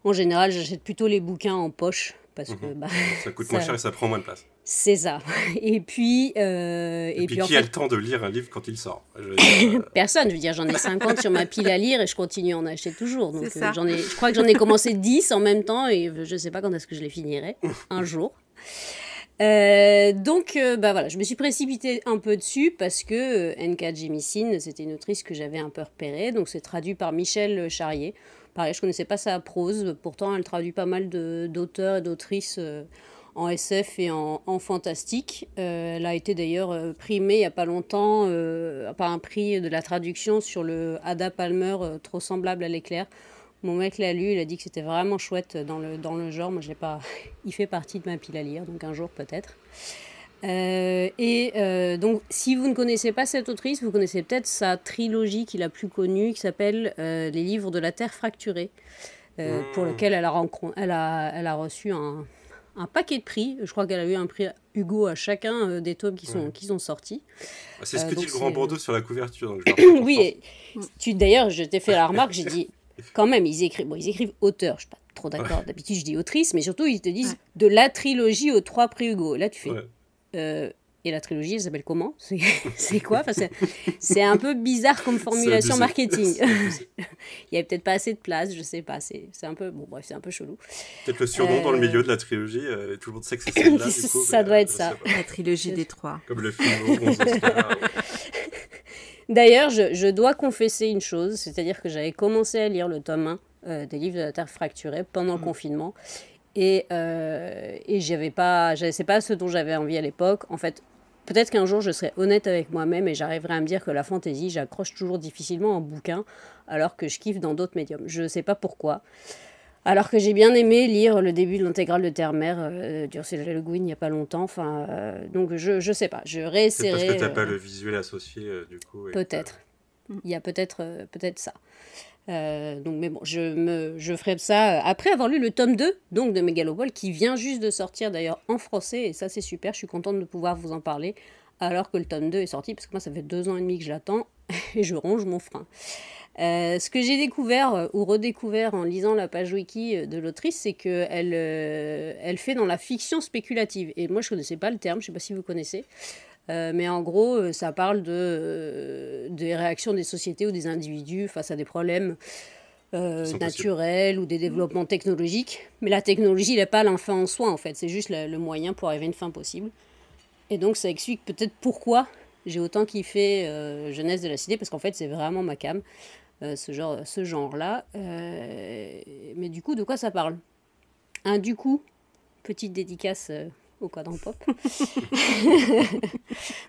en général, j'achète plutôt les bouquins en poche parce que mhm. bah, (laughs) ça coûte (laughs) moins cher et ça prend moins de place. C'est ça. (laughs) Et puis, euh, et, puis, qui a le temps de lire un livre quand il sort? Euh, Personne. Je veux dire, j'en ai 50 sur ma pile à lire et je continue à en acheter toujours. Donc, euh, j'en ai, je crois que j'en ai commencé 10 en même temps et je ne sais pas quand est-ce que je les finirai. Un jour. Euh, donc, euh, bah voilà, je me suis précipitée un peu dessus parce que euh, N.K. Jemisin, c'était une autrice que j'avais un peu repérée. Donc, c'est traduit par Michel Charrier. Pareil, je connaissais pas sa prose. Pourtant, elle traduit pas mal d'auteurs et d'autrices en SF et en, fantastique. elle a été d'ailleurs primée il n'y a pas longtemps par un prix de la traduction sur le Ada Palmer, trop semblable à l'éclair. Mon mec l'a lu, il a dit que c'était vraiment chouette dans le, dans le genre. Moi, je pas. (laughs) il fait partie de ma pile à lire, donc un jour peut-être. Euh, et euh, donc, si vous ne connaissez pas cette autrice, vous connaissez peut-être sa trilogie qui est la plus connue, qui s'appelle euh, Les livres de la Terre fracturée, pour mmh. lequel elle a, elle a, elle a reçu un, un, paquet de prix. Je crois qu'elle a eu un prix Hugo à chacun des tomes qui sont, qui sont sortis. Ah, c'est ce que dit le grand Bordeaux sur la couverture. (coughs) oui, tu d'ailleurs, je t'ai fait la remarque, j'ai dit, quand même, ils écrivent, bon, ils écrivent auteur, je suis pas trop d'accord. D'habitude, je dis autrice, mais surtout, ils te disent de la trilogie aux trois prix Hugo. Là, tu fais. Euh, et la trilogie, elle s'appelle comment? (laughs) C'est quoi? Enfin, C'est un peu bizarre comme formulation marketing. (laughs) Il y avait peut-être pas assez de place, je sais pas. C'est un peu bon, bref, c'est un peu chelou. Peut-être le surnom dans le milieu de la trilogie. Euh, tout le monde sait que c'est celle-là. ça doit être ça. La trilogie (laughs) des trois. Comme le film. D'ailleurs, je, je, dois confesser une chose, c'est-à-dire que j'avais commencé à lire le tome 1 euh, des livres de la Terre fracturée pendant le mm. confinement. Et, euh, et j'avais pas, c'est pas ce dont j'avais envie à l'époque. En fait, peut-être qu'un jour je serai honnête avec moi-même et j'arriverai à me dire que la fantaisie, j'accroche toujours difficilement en bouquin, alors que je kiffe dans d'autres médiums. Je ne sais pas pourquoi. Alors que j'ai bien aimé lire le début de l'intégrale de Terre-Mère euh, d'Ursula Le Guin il n'y a pas longtemps. Enfin, euh, donc je ne sais pas. Je réessayerai. C'est parce que tu n'as pas euh, le visuel associé du coup. Peut-être. Il y a peut-être peut-être ça. Euh, donc, mais bon, je, me, je ferai ça après avoir lu le tome 2 donc, de Megalopole, qui vient juste de sortir d'ailleurs en français, et ça c'est super, je suis contente de pouvoir vous en parler, alors que le tome 2 est sorti, parce que moi ça fait deux ans et demi que je l'attends, (laughs) et je ronge mon frein. Euh, ce que j'ai découvert euh, ou redécouvert en lisant la page wiki de l'autrice, c'est qu'elle elle fait dans la fiction spéculative. Et moi, je ne connaissais pas le terme, je ne sais pas si vous connaissez. Euh, mais en gros, euh, ça parle de, euh, des réactions des sociétés ou des individus face à des problèmes naturels ou des développements technologiques. Mais la technologie n'est pas l'enfant en soi, en fait. C'est juste le, moyen pour arriver à une fin possible. Et donc, ça explique peut-être pourquoi j'ai autant kiffé Jeunesse de la Cité, parce qu'en fait, c'est vraiment ma cam, ce genre-là. Ce genre -là. mais du coup, de quoi ça parle? Un du coup, petite dédicace au quadrant pop. (laughs)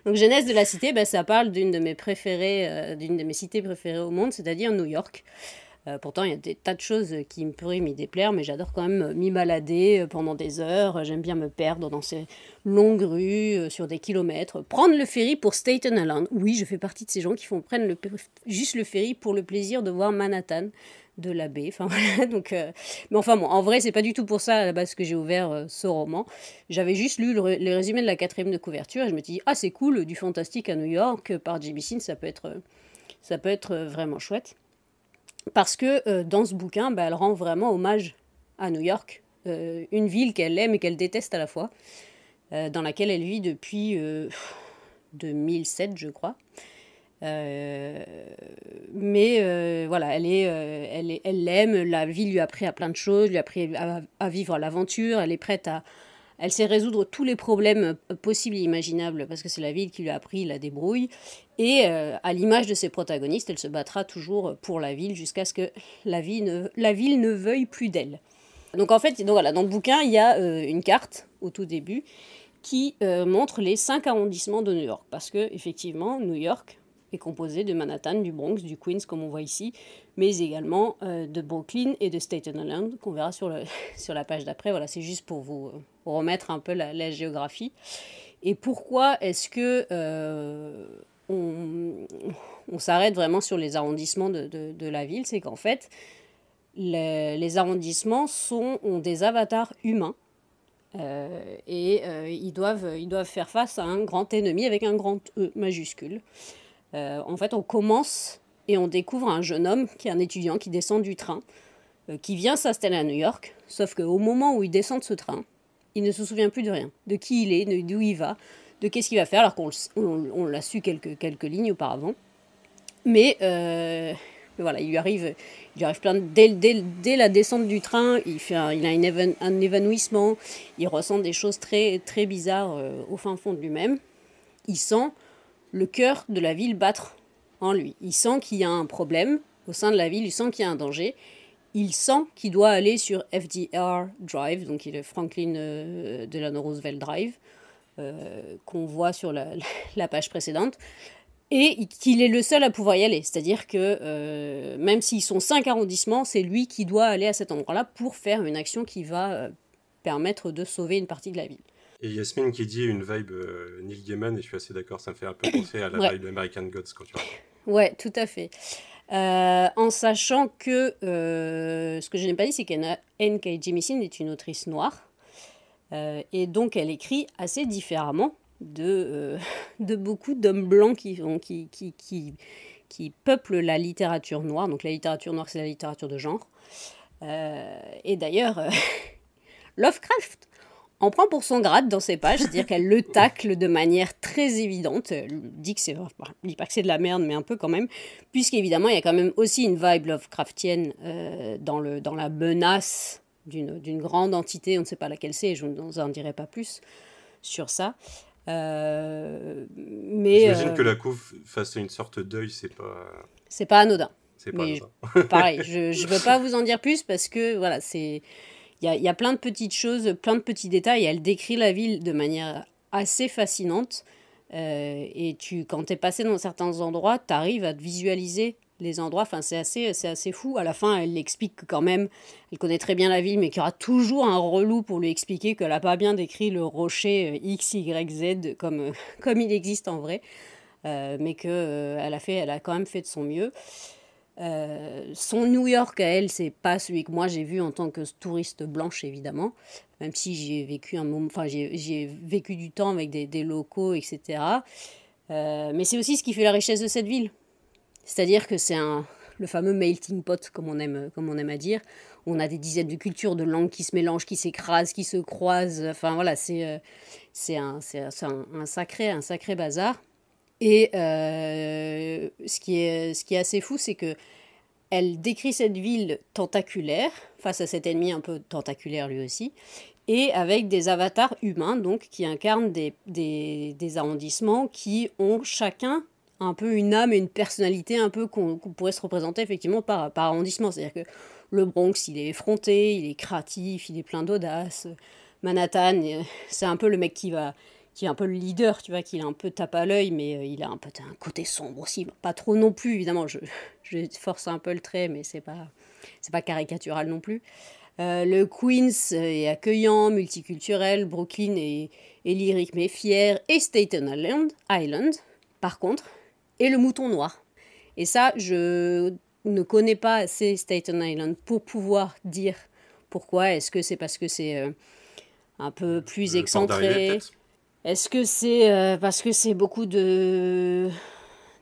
Donc Jeunesse de la cité, ben, ça parle d'une de mes préférées, euh, d'une de mes cités préférées au monde, c'est-à-dire New York. Euh, pourtant, il y a des tas de choses qui me pourraient m'y déplaire, mais j'adore quand même m'y balader euh, pendant des heures. J'aime bien me perdre dans ces longues rues sur des kilomètres. Prendre le ferry pour Staten Island. Oui, je fais partie de ces gens qui font prendre le, juste le ferry pour le plaisir de voir Manhattan de l'abbé. Enfin (laughs) Donc, euh, mais enfin en vrai, c'est pas du tout pour ça à la base que j'ai ouvert euh, ce roman. J'avais juste lu les résumés de la quatrième de couverture et je me suis dit ah c'est cool, du fantastique à New York par J.B. Sin, ça peut être ça peut être vraiment chouette. Parce que euh, dans ce bouquin, bah, elle rend vraiment hommage à New York, une ville qu'elle aime et qu'elle déteste à la fois, dans laquelle elle vit depuis 2007, je crois. Euh, mais euh, voilà, elle est, euh, l'aime. La vie lui a appris à plein de choses, lui a appris à, vivre l'aventure. Elle est prête à, elle sait résoudre tous les problèmes possibles et imaginables parce que c'est la ville qui lui a appris la débrouille. Et à l'image de ses protagonistes, elle se battra toujours pour la ville jusqu'à ce que la, vie ne, la ville ne veuille plus d'elle. Donc en fait, donc voilà, dans le bouquin, il y a une carte au tout début qui montre les cinq arrondissements de New York. Parce que effectivement, New York, est composé de Manhattan, du Bronx, du Queens, comme on voit ici, mais également euh, de Brooklyn et de Staten Island, qu'on verra sur, le, (laughs) sur la page d'après. Voilà, c'est juste pour vous, euh, remettre un peu la, géographie. Et pourquoi est-ce que euh, on, on s'arrête vraiment sur les arrondissements de, de, la ville? C'est qu'en fait, les, arrondissements ont des avatars humains. et ils, doivent, ils doivent faire face à un grand ennemi avec un grand E majuscule. Euh, en fait, on commence et on découvre un jeune homme qui est un étudiant qui descend du train, euh, qui vient s'installer à New York, sauf qu'au moment où il descend de ce train, il ne se souvient plus de rien, de qui il est, d'où il va, de qu'est-ce qu'il va faire, alors qu'on on, l'a su quelques, lignes auparavant. Mais euh, voilà, il lui arrive, il lui arrive plein dès, dès, la descente du train, il a un évanouissement, il ressent des choses très, très bizarres au fin fond de lui-même. Il sent le cœur de la ville battre en lui. Il sent qu'il y a un problème au sein de la ville, il sent qu'il y a un danger. il sent qu'il doit aller sur FDR Drive, donc il est Franklin euh, Delano Roosevelt Drive, euh, qu'on voit sur (laughs) la, page précédente, et qu'il est le seul à pouvoir y aller. C'est-à-dire que euh, même s'ils sont cinq arrondissements, c'est lui qui doit aller à cet endroit-là pour faire une action qui va permettre de sauver une partie de la ville. Et Yasmine qui dit une vibe Neil Gaiman, et je suis assez d'accord, ça me fait un peu penser à la (coughs) vibe American Gods quand tu vois. Ouais, tout à fait. Euh, en sachant que euh, ce que je n'ai pas dit, c'est qu'N.K. Jemisin est une autrice noire. Euh, et donc elle écrit assez différemment de, (laughs) de beaucoup d'hommes blancs qui, qui, qui, qui, qui, peuplent la littérature noire. Donc la littérature noire, c'est la littérature de genre. et d'ailleurs, (laughs) Lovecraft en prend pour son grade dans ses pages, c'est-à-dire qu'elle le tacle de manière très évidente. Elle dit que c'est, dit pas que c'est de la merde, mais un peu quand même, puisqu'évidemment il y a quand même aussi une vibe Lovecraftienne euh, dans, le, dans la menace d'une, d'une grande entité, on ne sait pas laquelle c'est, je n'en dirai pas plus sur ça. Euh, mais j'imagine que euh, la couve fasse une sorte d'œil, c'est pas. C'est pas anodin. C'est pas mais pareil, je ne veux pas vous en dire plus parce que voilà, c'est il y a, plein de petites choses, plein de petits détails. elle décrit la ville de manière assez fascinante. Euh, et tu, quand tu es passé dans certains endroits, tu arrives à visualiser les endroits. Enfin, c'est assez, c'est assez fou. À la fin, elle explique quand même, elle connaît très bien la ville, mais qu'il y aura toujours un relou pour lui expliquer qu'elle n'a pas bien décrit le rocher euh, X, Y, Z comme, euh, (laughs) comme il existe en vrai. mais qu'elle elle a fait, a quand même fait de son mieux. Euh, son New York à elle, c'est pas celui que moi j'ai vu en tant que touriste blanche évidemment, même si j'ai vécu un moment, enfin j'ai vécu du temps avec des, des locaux, etc. Euh, mais c'est aussi ce qui fait la richesse de cette ville. C'est-à-dire que c'est un le fameux melting pot, comme on aime, comme on aime à dire. On a des dizaines de cultures, de langues qui se mélangent, qui s'écrasent, qui se croisent. Enfin voilà, c'est euh, un, un, sacré, un sacré bazar. Et euh, ce, qui est, assez fou, c'est que elle décrit cette ville tentaculaire, face à cet ennemi un peu tentaculaire lui aussi, et avec des avatars humains, donc, qui incarnent des, arrondissements qui ont chacun un peu une âme et une personnalité un peu qu'on pourrait se représenter effectivement par, par arrondissement. C'est-à-dire que le Bronx, il est effronté, il est créatif, il est plein d'audace. Manhattan, c'est un peu le mec qui va, qui est un peu le leader, tu vois, qui a un peu tape à l'œil, mais euh, il a un peu un côté sombre aussi. Pas trop non plus, évidemment, je, (laughs) je force un peu le trait, mais c'est pas, c'est pas caricatural non plus. Euh, le Queens est accueillant, multiculturel, Brooklyn est, est, lyrique mais fier, et Staten Island, Island, par contre, est le mouton noir. Et ça, je ne connais pas assez Staten Island pour pouvoir dire pourquoi. Est-ce que c'est parce que c'est euh, un peu plus excentré? Est-ce que c'est euh, parce que c'est beaucoup de,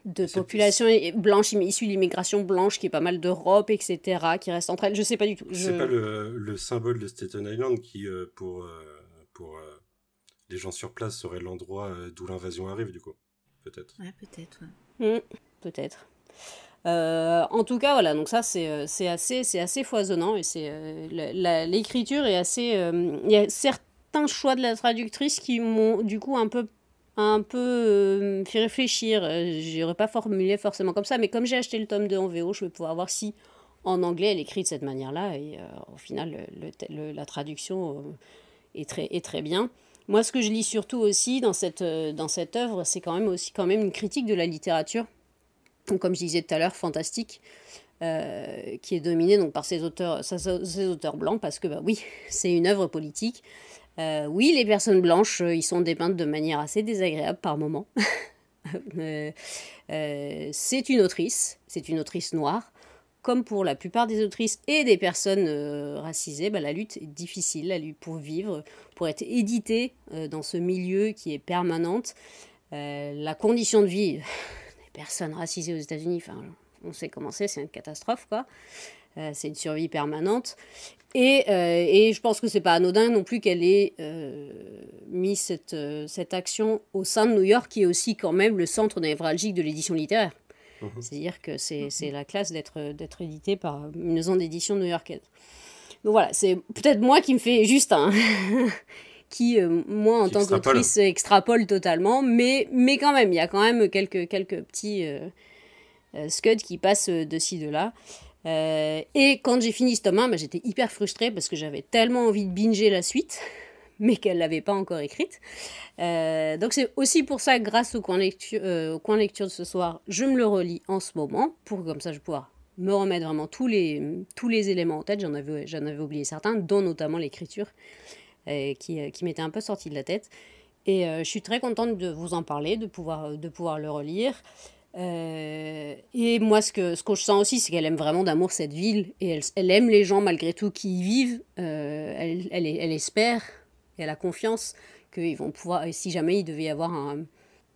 de population blanche issue de l'immigration blanche, qui est pas mal d'Europe, etc., qui reste entre elles Je sais pas du tout. Je... C'est pas le, le, symbole de Staten Island qui, euh, pour, euh, pour les gens sur place, serait l'endroit d'où l'invasion arrive, du coup Peut-être. Ouais, peut-être. Mmh, peut-être. en tout cas, voilà, donc ça c'est assez, assez foisonnant et c'est l'écriture est assez. Il y a certes choix de la traductrice qui m'ont du coup un peu un peu euh, fait réfléchir. Euh, J'aurais pas formulé forcément comme ça, mais comme j'ai acheté le tome 2 en VO, je vais pouvoir voir si en anglais elle écrit de cette manière-là. Et euh, au final, la traduction est, très, est très bien. Moi, ce que je lis surtout aussi dans cette, dans cette œuvre, c'est quand même aussi quand même une critique de la littérature. Comme je disais tout à l'heure, fantastique. qui est dominée donc par ces auteurs, ces auteurs blancs, parce que bah, oui, (laughs) c'est une œuvre politique, euh, oui, les personnes blanches, euh, ils sont dépeintes de manière assez désagréable par moments. (laughs) Euh, c'est une autrice, c'est une autrice noire. Comme pour la plupart des autrices et des personnes racisées, bah, la lutte est difficile la lutte pour vivre, pour être édité dans ce milieu qui est permanente. la condition de vie (laughs) des personnes racisées aux États-Unis, on sait comment c'est, c'est une catastrophe, quoi. c'est une survie permanente. Et, euh, et, je pense que c'est pas anodin non plus qu'elle ait euh, mis cette, euh, cette action au sein de New York, qui est aussi quand même le centre névralgique de l'édition littéraire. Mhm. C'est-à-dire que c'est la classe d'être édité par une maison d'édition new-yorkaise. Donc voilà, c'est peut-être moi qui me fais juste un... (laughs) qui, moi, en tant qu'autrice, extrapole totalement, mais, mais quand même, il y a quand même quelques, quelques petits scuds qui passent de ci, de là. Et quand j'ai fini ce tome 1, bah, j'étais hyper frustrée parce que j'avais tellement envie de binger la suite, (laughs) mais qu'elle l'avait pas encore écrite. donc c'est aussi pour ça, grâce au coin, lecture, au coin lecture de ce soir, je me le relis en ce moment, pour comme ça je pouvoir me remettre vraiment tous les, tous les éléments en tête. J'en avais, j'en avais oublié certains, dont notamment l'écriture, qui, qui m'était un peu sortie de la tête. Et euh, je suis très contente de vous en parler, de pouvoir, de pouvoir le relire. Euh, et moi, ce que, ce que je sens aussi, c'est qu'elle aime vraiment d'amour cette ville et elle, elle, aime les gens malgré tout qui y vivent. Euh, elle, elle, elle, espère et elle a confiance qu'ils vont pouvoir, si jamais il devait y avoir un,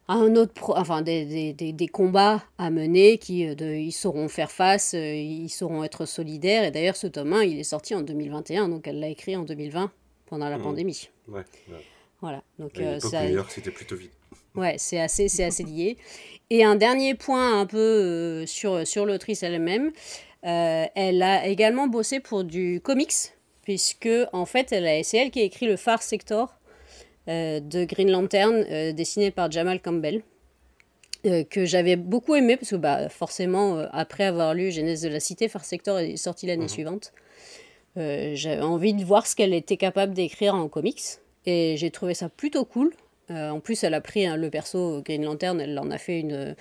un autre, enfin des, des, des, combats à mener, qui de, ils sauront faire face, ils sauront être solidaires. Et d'ailleurs, ce tome 1, il est sorti en 2021, donc elle l'a écrit en 2020 pendant la mmh. pandémie. Ouais, ouais. Voilà. Donc, euh, ça... c'était plutôt vite. Ouais, c'est assez, c'est assez (laughs) lié. Et un dernier point un peu euh, sur, sur l'autrice elle-même. Euh, elle a également bossé pour du comics, puisque en fait, c'est elle qui a écrit le Far Sector de Green Lantern, dessiné par Jamal Campbell. que j'avais beaucoup aimé parce que bah, forcément après avoir lu Genèse de la Cité, Far Sector est sorti l'année mhm. suivante. j'avais envie de voir ce qu'elle était capable d'écrire en comics. Et j'ai trouvé ça plutôt cool. Euh, en plus, elle a pris hein, le perso Green Lantern, elle en a fait une,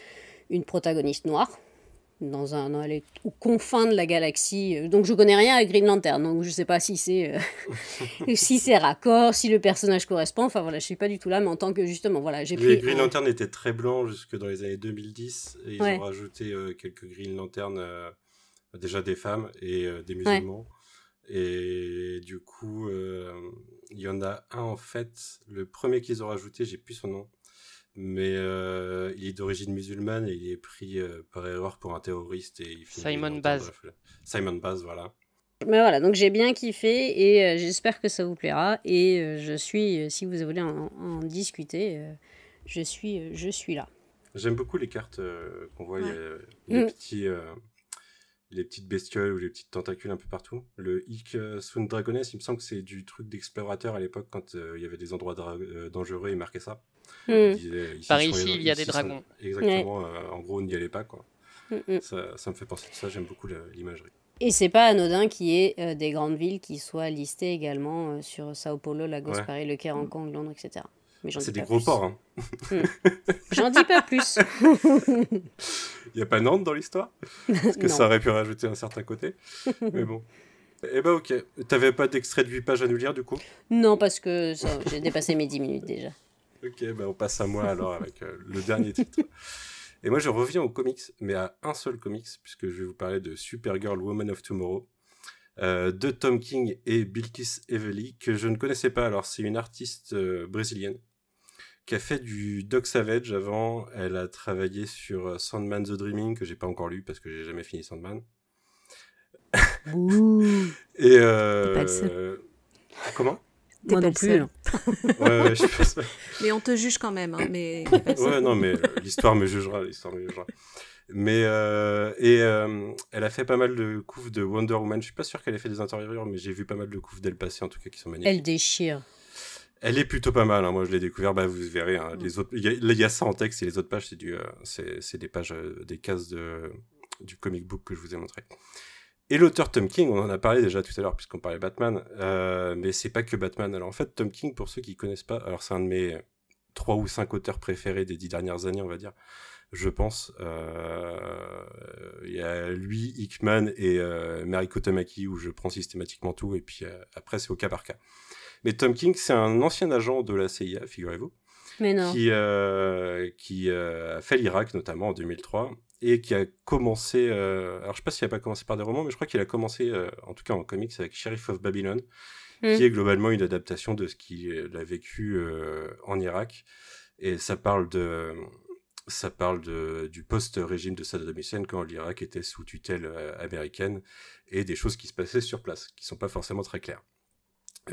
une protagoniste noire. Dans un, elle est aux confins de la galaxie. Donc je connais rien à Green Lantern, donc je sais pas si c'est euh, (laughs) si c'est raccord, si le personnage correspond. Enfin voilà, je suis pas du tout là, mais en tant que justement voilà, j'ai pris. Green Lantern était très blanc jusque dans les années 2010 et ils ont rajouté euh, quelques Green Lantern, déjà des femmes et des musulmans. Et du coup, il y en a un en fait, le premier qu'ils ont rajouté, j'ai plus son nom, mais euh, il est d'origine musulmane et il est pris euh, par erreur pour un terroriste et il Simon Baz. Simon Baz, voilà. Mais voilà, donc j'ai bien kiffé et euh, j'espère que ça vous plaira et je suis, si vous voulez en, en discuter, je suis, je suis là. J'aime beaucoup les cartes qu'on voit, les petits les petites bestioles ou les petites tentacules un peu partout. Le Hic euh, Sound Dragoness, il me semble que c'est du truc d'explorateur à l'époque quand euh, il y avait des endroits euh, dangereux, il marquait ça. Hmm. Par ici, il y a des dragons. exactement, en gros, on n'y allait pas. quoi. Hmm, hmm. Ça, ça, me fait penser à ça, j'aime beaucoup l'imagerie. Et c'est pas anodin qu'il y ait des grandes villes qui soient listées également sur Sao Paulo, Lagos, Paris, Le Caire, Hong Kong, Londres, etc. C'est des gros ports. Hein. j'en dis pas plus. (laughs) Il n'y a pas Nantes dans l'histoire? Parce que (laughs) ça aurait pu rajouter un certain côté. (laughs) Mais bon. Eh ben ok. T'avais pas d'extrait de 8 pages à nous lire du coup? Non, parce que j'ai dépassé mes 10 minutes déjà. Ok, ben on passe à moi alors avec euh, le dernier titre. Et moi je reviens aux comics, mais à un seul comics, puisque je vais vous parler de Supergirl Woman of Tomorrow. Euh, de Tom King et Bilkis Evely, que je ne connaissais pas. Alors, c'est une artiste euh, brésilienne qui a fait du Doc Savage avant. Elle a travaillé sur euh, Sandman the Dreaming, que j'ai pas encore lu parce que j'ai jamais fini Sandman. et comment? Moi non plus. Hein. ouais, ouais, je mais on te juge quand même. Hein, mais ouais, non, mais l'histoire me jugera. L'histoire me jugera. Mais euh, et euh, elle a fait pas mal de couves de Wonder Woman. Je suis pas sûr qu'elle ait fait des intérieurs, mais j'ai vu pas mal de couves d'elle passer en tout cas qui sont magnifiques. Elle déchire. Elle est plutôt pas mal. Hein. Moi, je l'ai découvert. Bah, vous verrez. Hein. Les autres, il y, a ça en texte et les autres pages, c'est du, euh, c'est des pages, des cases de du comic book que je vous ai montré. Et l'auteur Tom King, on en a parlé déjà tout à l'heure puisqu'on parlait Batman, euh, mais c'est pas que Batman. Alors en fait, Tom King, pour ceux qui connaissent pas, alors c'est un de mes trois ou cinq auteurs préférés des dix dernières années, on va dire je pense. Euh, il y a lui, Hickman et euh, Mariko Tamaki où je prends systématiquement tout et puis euh, après c'est au cas par cas. Mais Tom King, c'est un ancien agent de la CIA, figurez-vous. Qui, qui a fait l'Irak notamment en 2003 et qui a commencé. alors je sais pas s'il a pas commencé par des romans, mais je crois qu'il a commencé, en tout cas en comics, avec Sheriff of Babylon, hmm. qui est globalement une adaptation de ce qu'il a vécu en Irak. Et ça parle de, ça parle de, du post-régime de Saddam Hussein quand l'Irak était sous tutelle euh, américaine et des choses qui se passaient sur place, qui sont pas forcément très claires.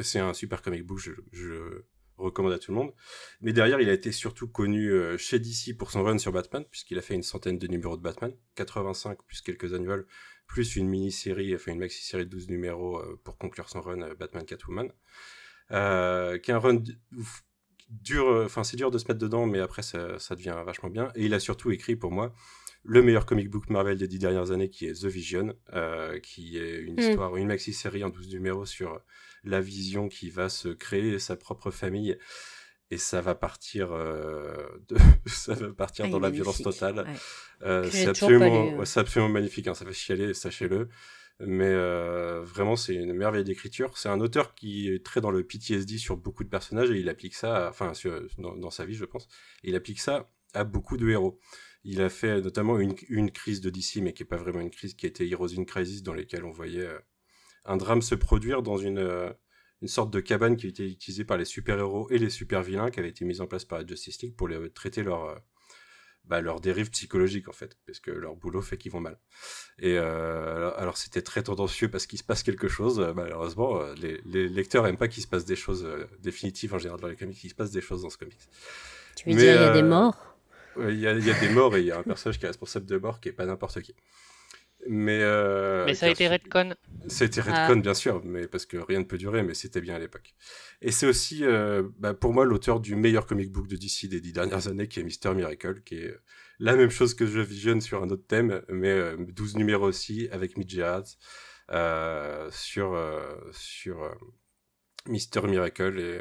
C'est un super comic book, je, je, recommande à tout le monde. Mais derrière, il a été surtout connu euh, chez DC pour son run sur Batman, puisqu'il a fait une centaine de numéros de Batman, 85 plus quelques annuels, plus une mini-série, enfin une maxi-série de 12 numéros euh, pour conclure son run Batman Catwoman. Euh, qui est un run dur, euh, enfin c'est dur de se mettre dedans, mais après ça, ça, devient vachement bien. Et il a surtout écrit pour moi le meilleur comic book Marvel des dix dernières années, qui est The Vision, euh, qui est une hmm. histoire, une maxi-série en 12 numéros sur la vision qui va se créer sa propre famille. Et ça va partir, euh, de... (laughs) ça va partir ah, dans la violence totale. Euh, c'est absolument, absolument magnifique. Hein, ça fait chialer, sachez-le. Mais euh, vraiment, c'est une merveille d'écriture. C'est un auteur qui est très dans le PTSD sur beaucoup de personnages et il applique ça, enfin, dans, dans, sa vie, je pense. Et il applique ça à beaucoup de héros. Il a fait notamment une, une crise de DC, mais qui n'est pas vraiment une crise, qui était Heroes in Crisis, dans lesquelles on voyait euh, un drame se produire dans une, euh, une sorte de cabane qui était utilisée par les super-héros et les super-vilains, qui avait été mise en place par la Justice League pour les, traiter leur, euh, bah, leur dérive psychologique, en fait, parce que leur boulot fait qu'ils vont mal. Et alors, c'était très tendancieux parce qu'il se passe quelque chose. malheureusement, les, les, lecteurs aiment pas qu'il se passe des choses définitives en général dans les comics, qu'il se passe des choses dans ce comics. Tu veux dire, il y a des morts? il y, a, des morts et il y a un personnage qui est responsable de mort qui est pas n'importe qui. Mais, euh, mais ça a été Redcon. Ça a été Redcon, bien sûr, mais parce que rien ne peut durer, mais c'était bien à l'époque. Et c'est aussi, euh, bah, pour moi, l'auteur du meilleur comic book de DC des dix dernières années, qui est Mister Miracle, qui est la même chose que je visionne sur un autre thème, mais 12 euh, numéros aussi, avec Mitch sur, sur Mister Miracle et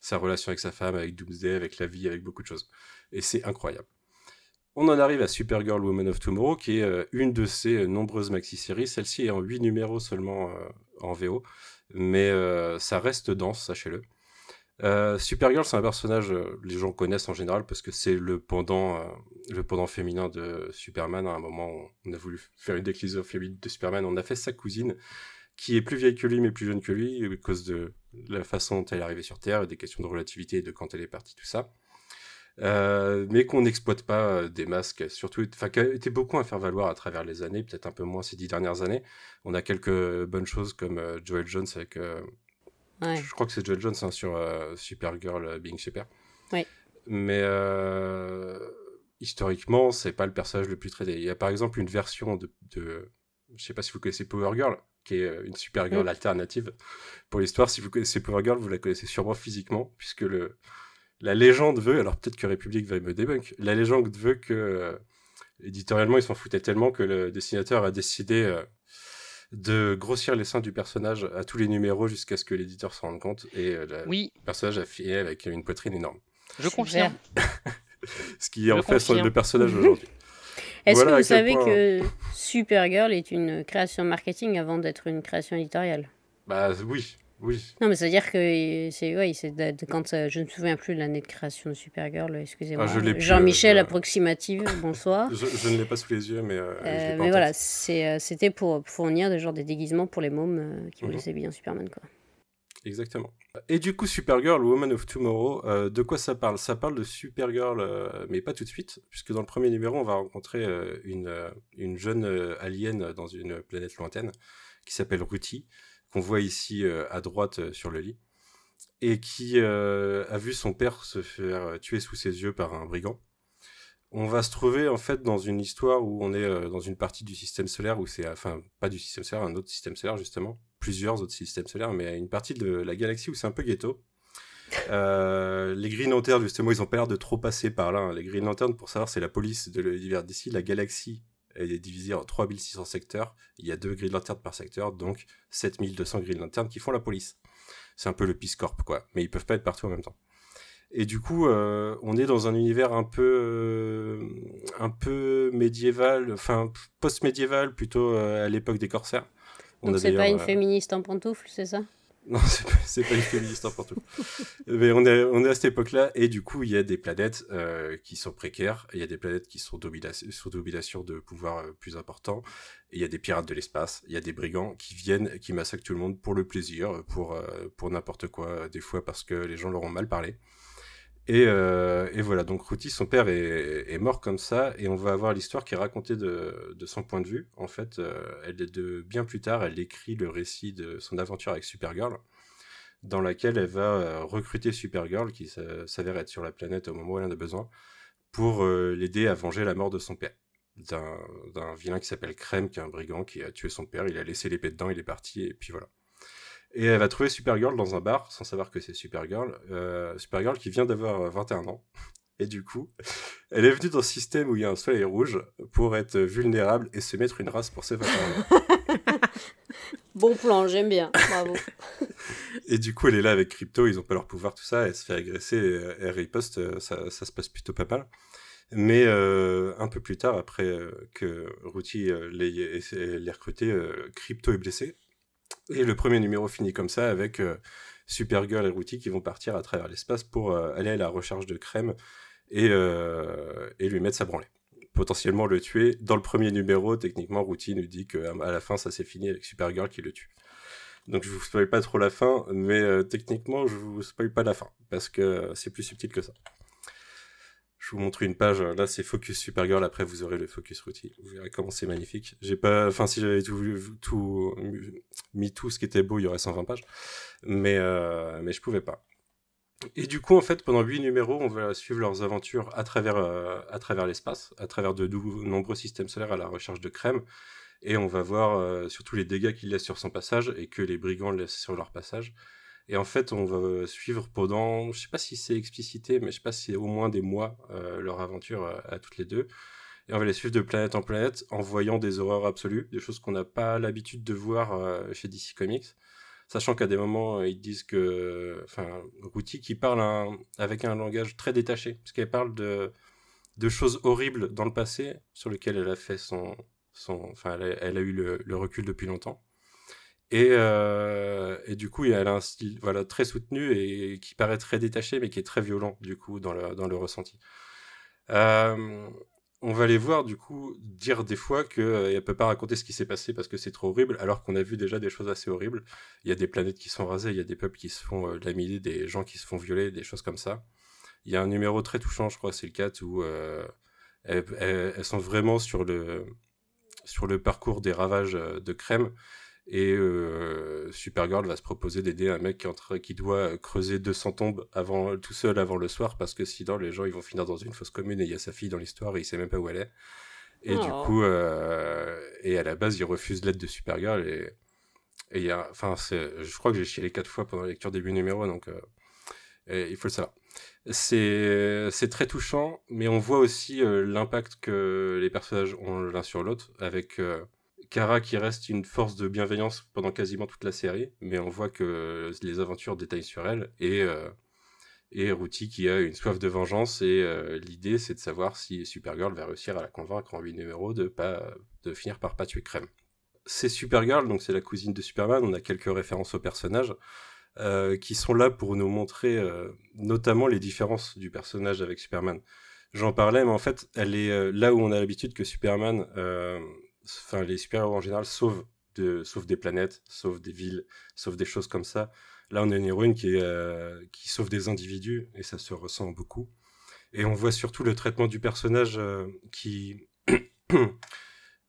sa relation avec sa femme, avec Doomsday, avec la vie, avec beaucoup de choses et c'est incroyable. On en arrive à Supergirl Woman of Tomorrow, qui est euh, une de ces euh, nombreuses maxi-séries. Celle-ci est en 8 numéros seulement euh, en VO, mais ça reste dense, sachez-le. Supergirl, c'est un personnage les gens connaissent en général parce que c'est le pendant, féminin de Superman. À un moment, on a voulu faire une déclinaison féminine de Superman. On a fait sa cousine, qui est plus vieille que lui mais plus jeune que lui, à cause de la façon dont elle est arrivée sur Terre, des questions de relativité et de quand elle est partie, tout ça. Euh, mais qu'on n'exploite pas euh, des masques, surtout, enfin, qui a été beaucoup à faire valoir à travers les années, peut-être un peu moins ces dix dernières années. On a quelques bonnes choses comme euh, Joel Jones avec, je crois que c'est Joel Jones hein, sur Supergirl Being Super. Oui. Mais historiquement, c'est pas le personnage le plus traité. Il y a par exemple une version de, de je sais pas si vous connaissez Power Girl, qui est une Supergirl alternative. Pour l'histoire, si vous connaissez Power Girl, vous la connaissez sûrement physiquement, puisque le la légende veut, alors peut-être que République va me débunk, la légende veut que euh, éditorialement ils s'en foutaient tellement que le dessinateur a décidé euh, de grossir les seins du personnage à tous les numéros jusqu'à ce que l'éditeur se rende compte et euh, le personnage a fini avec une poitrine énorme. Je confirme. (laughs) ce qui en fait le personnage aujourd'hui. (laughs) Est-ce que vous savez que Supergirl est une création marketing avant d'être une création éditoriale? Bah oui, oui. Non, mais ça veut dire que c'est ouais, quand je ne me souviens plus de l'année de création de Supergirl, excusez-moi. Ah, Jean-Michel euh, approximative, (laughs) bonsoir. je, ne l'ai pas sous les yeux, mais. Euh, euh, mais voilà, c'était pour fournir des, genre, des déguisements pour les mômes qui voulaient mhm. s'habiller en Superman, quoi. Exactement. Et du coup, Supergirl, Woman of Tomorrow, de quoi ça parle? Ça parle de Supergirl, mais pas tout de suite, puisque dans le premier numéro, on va rencontrer une, une jeune alien dans une planète lointaine qui s'appelle Ruthie qu'on voit ici euh, à droite euh, sur le lit, et qui euh, a vu son père se faire tuer sous ses yeux par un brigand. On va se trouver en fait dans une histoire où on est dans une partie du système solaire où c'est, enfin pas du système solaire, un autre système solaire justement, plusieurs autres systèmes solaires, mais une partie de la galaxie où c'est un peu ghetto. (laughs) les Green Lanterns, justement, ils ont pas l'air de trop passer par là. Hein. Les Green Lanterns, pour savoir, c'est la police de l'univers d'ici. La galaxie elle est divisée en 3600 secteurs. Il y a deux grilles lanternes par secteur, donc 7200 grilles lanternes qui font la police. C'est un peu le Peace Corp, quoi. Mais ils peuvent pas être partout en même temps. Et du coup, euh, on est dans un univers un peu, euh, un peu médiéval, enfin post-médiéval, plutôt euh, à l'époque des corsaires. Donc c'est pas une féministe en pantoufles, c'est ça? (laughs) Non, c'est pas, pas une féministe en partout. Mais on est, on est à cette époque-là, et du coup, il y a des planètes euh, qui sont précaires, il y a des planètes qui sont sous domination de pouvoirs euh, plus importants, il y a des pirates de l'espace, il y a des brigands qui viennent, qui massacrent tout le monde pour le plaisir, pour, euh, pour n'importe quoi, des fois parce que les gens leur ont mal parlé. Et, euh, et, voilà, donc Ruti, son père est, mort comme ça, et on va avoir l'histoire qui est racontée de, son point de vue. En fait, euh, elle est de bien plus tard, elle écrit le récit de son aventure avec Supergirl, dans laquelle elle va euh, recruter Supergirl, qui s'avère être sur la planète au moment où elle en a besoin, pour l'aider à venger la mort de son père. D'un vilain qui s'appelle Crème, qui est un brigand, qui a tué son père, il a laissé l'épée dedans, il est parti, et puis voilà. Et elle va trouver Supergirl dans un bar, sans savoir que c'est Supergirl. Euh, Supergirl qui vient d'avoir 21 ans. Et du coup, elle est venue dans ce système où il y a un soleil rouge pour être vulnérable et se mettre une race pour s'évaporer. (laughs) bon plan, j'aime bien. Bravo. (laughs) et du coup, elle est là avec Crypto, ils ont pas leur pouvoir, tout ça. Elle se fait agresser, elle riposte, euh, ça, ça se passe plutôt pas mal. Mais euh, un peu plus tard, après euh, que Routy euh, l'ait recruté, Crypto est blessé. Et le premier numéro finit comme ça avec Supergirl et Routy qui vont partir à travers l'espace pour aller à la recherche de crème et, et lui mettre sa branlée. Potentiellement le tuer. Dans le premier numéro, techniquement, Routy nous dit qu'à la fin, ça s'est fini avec Supergirl qui le tue. Donc je vous spoil pas trop la fin, mais techniquement, je vous spoil pas la fin parce que c'est plus subtil que ça. Je vous montre une page. Là, c'est Focus Supergirl. Après, vous aurez le Focus Routy. Vous verrez comment c'est magnifique. J'ai pas, enfin, si j'avais tout, tout, mis tout ce qui était beau, il y aurait 120 pages. Mais, euh, mais je pouvais pas. Et du coup, en fait, pendant huit numéros, on va suivre leurs aventures à travers, euh, à travers l'espace, à travers de nombreux systèmes solaires à la recherche de crème. Et on va voir euh, surtout les dégâts qu'il laisse sur son passage et que les brigands laissent sur leur passage. Et en fait, on va suivre pendant, je sais pas si c'est explicité, mais je sais pas si c'est au moins des mois euh, leur aventure euh, à, toutes les deux. Et on va les suivre de planète en planète en voyant des horreurs absolues, des choses qu'on n'a pas l'habitude de voir euh, chez DC Comics. Sachant qu'à des moments, ils disent que, enfin, Routy qui parle avec un langage très détaché, parce qu'elle parle de, choses horribles dans le passé sur lesquelles elle a fait son, son, enfin, elle a, eu le recul depuis longtemps. Et, euh, et, du coup, elle a un style très soutenu et qui paraît très détaché, mais qui est très violent, du coup, dans le, ressenti. Euh, on va les voir, du coup, dire des fois qu'elle euh, ne peut pas raconter ce qui s'est passé parce que c'est trop horrible, alors qu'on a vu déjà des choses assez horribles. Il y a des planètes qui sont rasées, il y a des peuples qui se font laminer, des gens qui se font violer, des choses comme ça. Il y a un numéro très touchant, je crois, c'est le 4, où elles, sont vraiment sur le parcours des ravages de crème et euh, Supergirl va se proposer d'aider un mec qui, entre, qui doit creuser 200 tombes avant, tout seul avant le soir, parce que sinon les gens ils vont finir dans une fosse commune et il y a sa fille dans l'histoire et il sait même pas où elle est. Et du oh. coup, euh, et à la base, il refuse l'aide de Supergirl et et il y a, enfin, je crois que j'ai chialé quatre fois pendant la lecture début numéro, donc euh, il faut le savoir. C'est c'est très touchant, mais on voit aussi euh, l'impact que les personnages ont l'un sur l'autre avec Kara qui reste une force de bienveillance pendant quasiment toute la série, mais on voit que les aventures détaillent sur elle et euh, Routy qui a une soif de vengeance et euh, l'idée c'est de savoir si Supergirl va réussir à la convaincre en 8 numéros de pas de finir par pas tuer Crème. C'est Supergirl donc c'est la cousine de Superman, on a quelques références au personnage euh, qui sont là pour nous montrer notamment les différences du personnage avec Superman. J'en parlais mais en fait, elle est là où on a l'habitude que Superman enfin les super-héros en général sauvent de, sauvent des planètes, sauvent des villes, sauvent des choses comme ça. Là, on a une héroïne qui, euh, qui sauve des individus et ça se ressent beaucoup. Et on voit surtout le traitement du personnage euh, (coughs)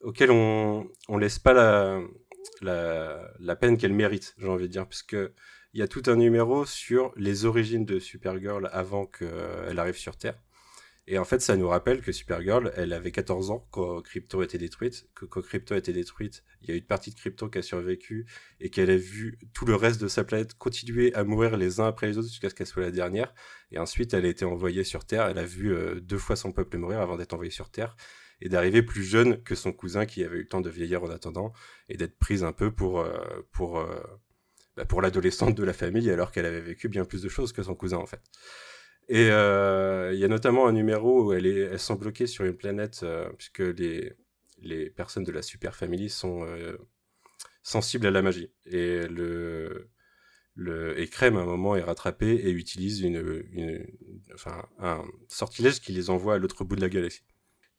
auquel on on laisse pas la la, peine qu'elle mérite, j'ai envie de dire, puisque il y a tout un numéro sur les origines de Supergirl avant qu'elle arrive sur Terre. Et en fait, ça nous rappelle que Supergirl, elle avait 14 ans quand Crypto a été détruite, que quand Crypto a été détruite, il y a une partie de Crypto qui a survécu et qu'elle a vu tout le reste de sa planète continuer à mourir les uns après les autres jusqu'à ce qu'elle soit la dernière. Et ensuite, elle a été envoyée sur Terre. Elle a vu euh, deux fois son peuple mourir avant d'être envoyée sur Terre et d'arriver plus jeune que son cousin qui avait eu le temps de vieillir en attendant et d'être prise un peu pour euh, euh, bah, pour l'adolescente de la famille alors qu'elle avait vécu bien plus de choses que son cousin en fait. Et euh, il y a notamment un numéro où elles sont bloquées sur une planète euh, puisque les, les personnes de la Super Family sont euh, sensibles à la magie. Et le, le et Crème à un moment est rattrapé et utilise une enfin un sortilège qui les envoie à l'autre bout de la galaxie.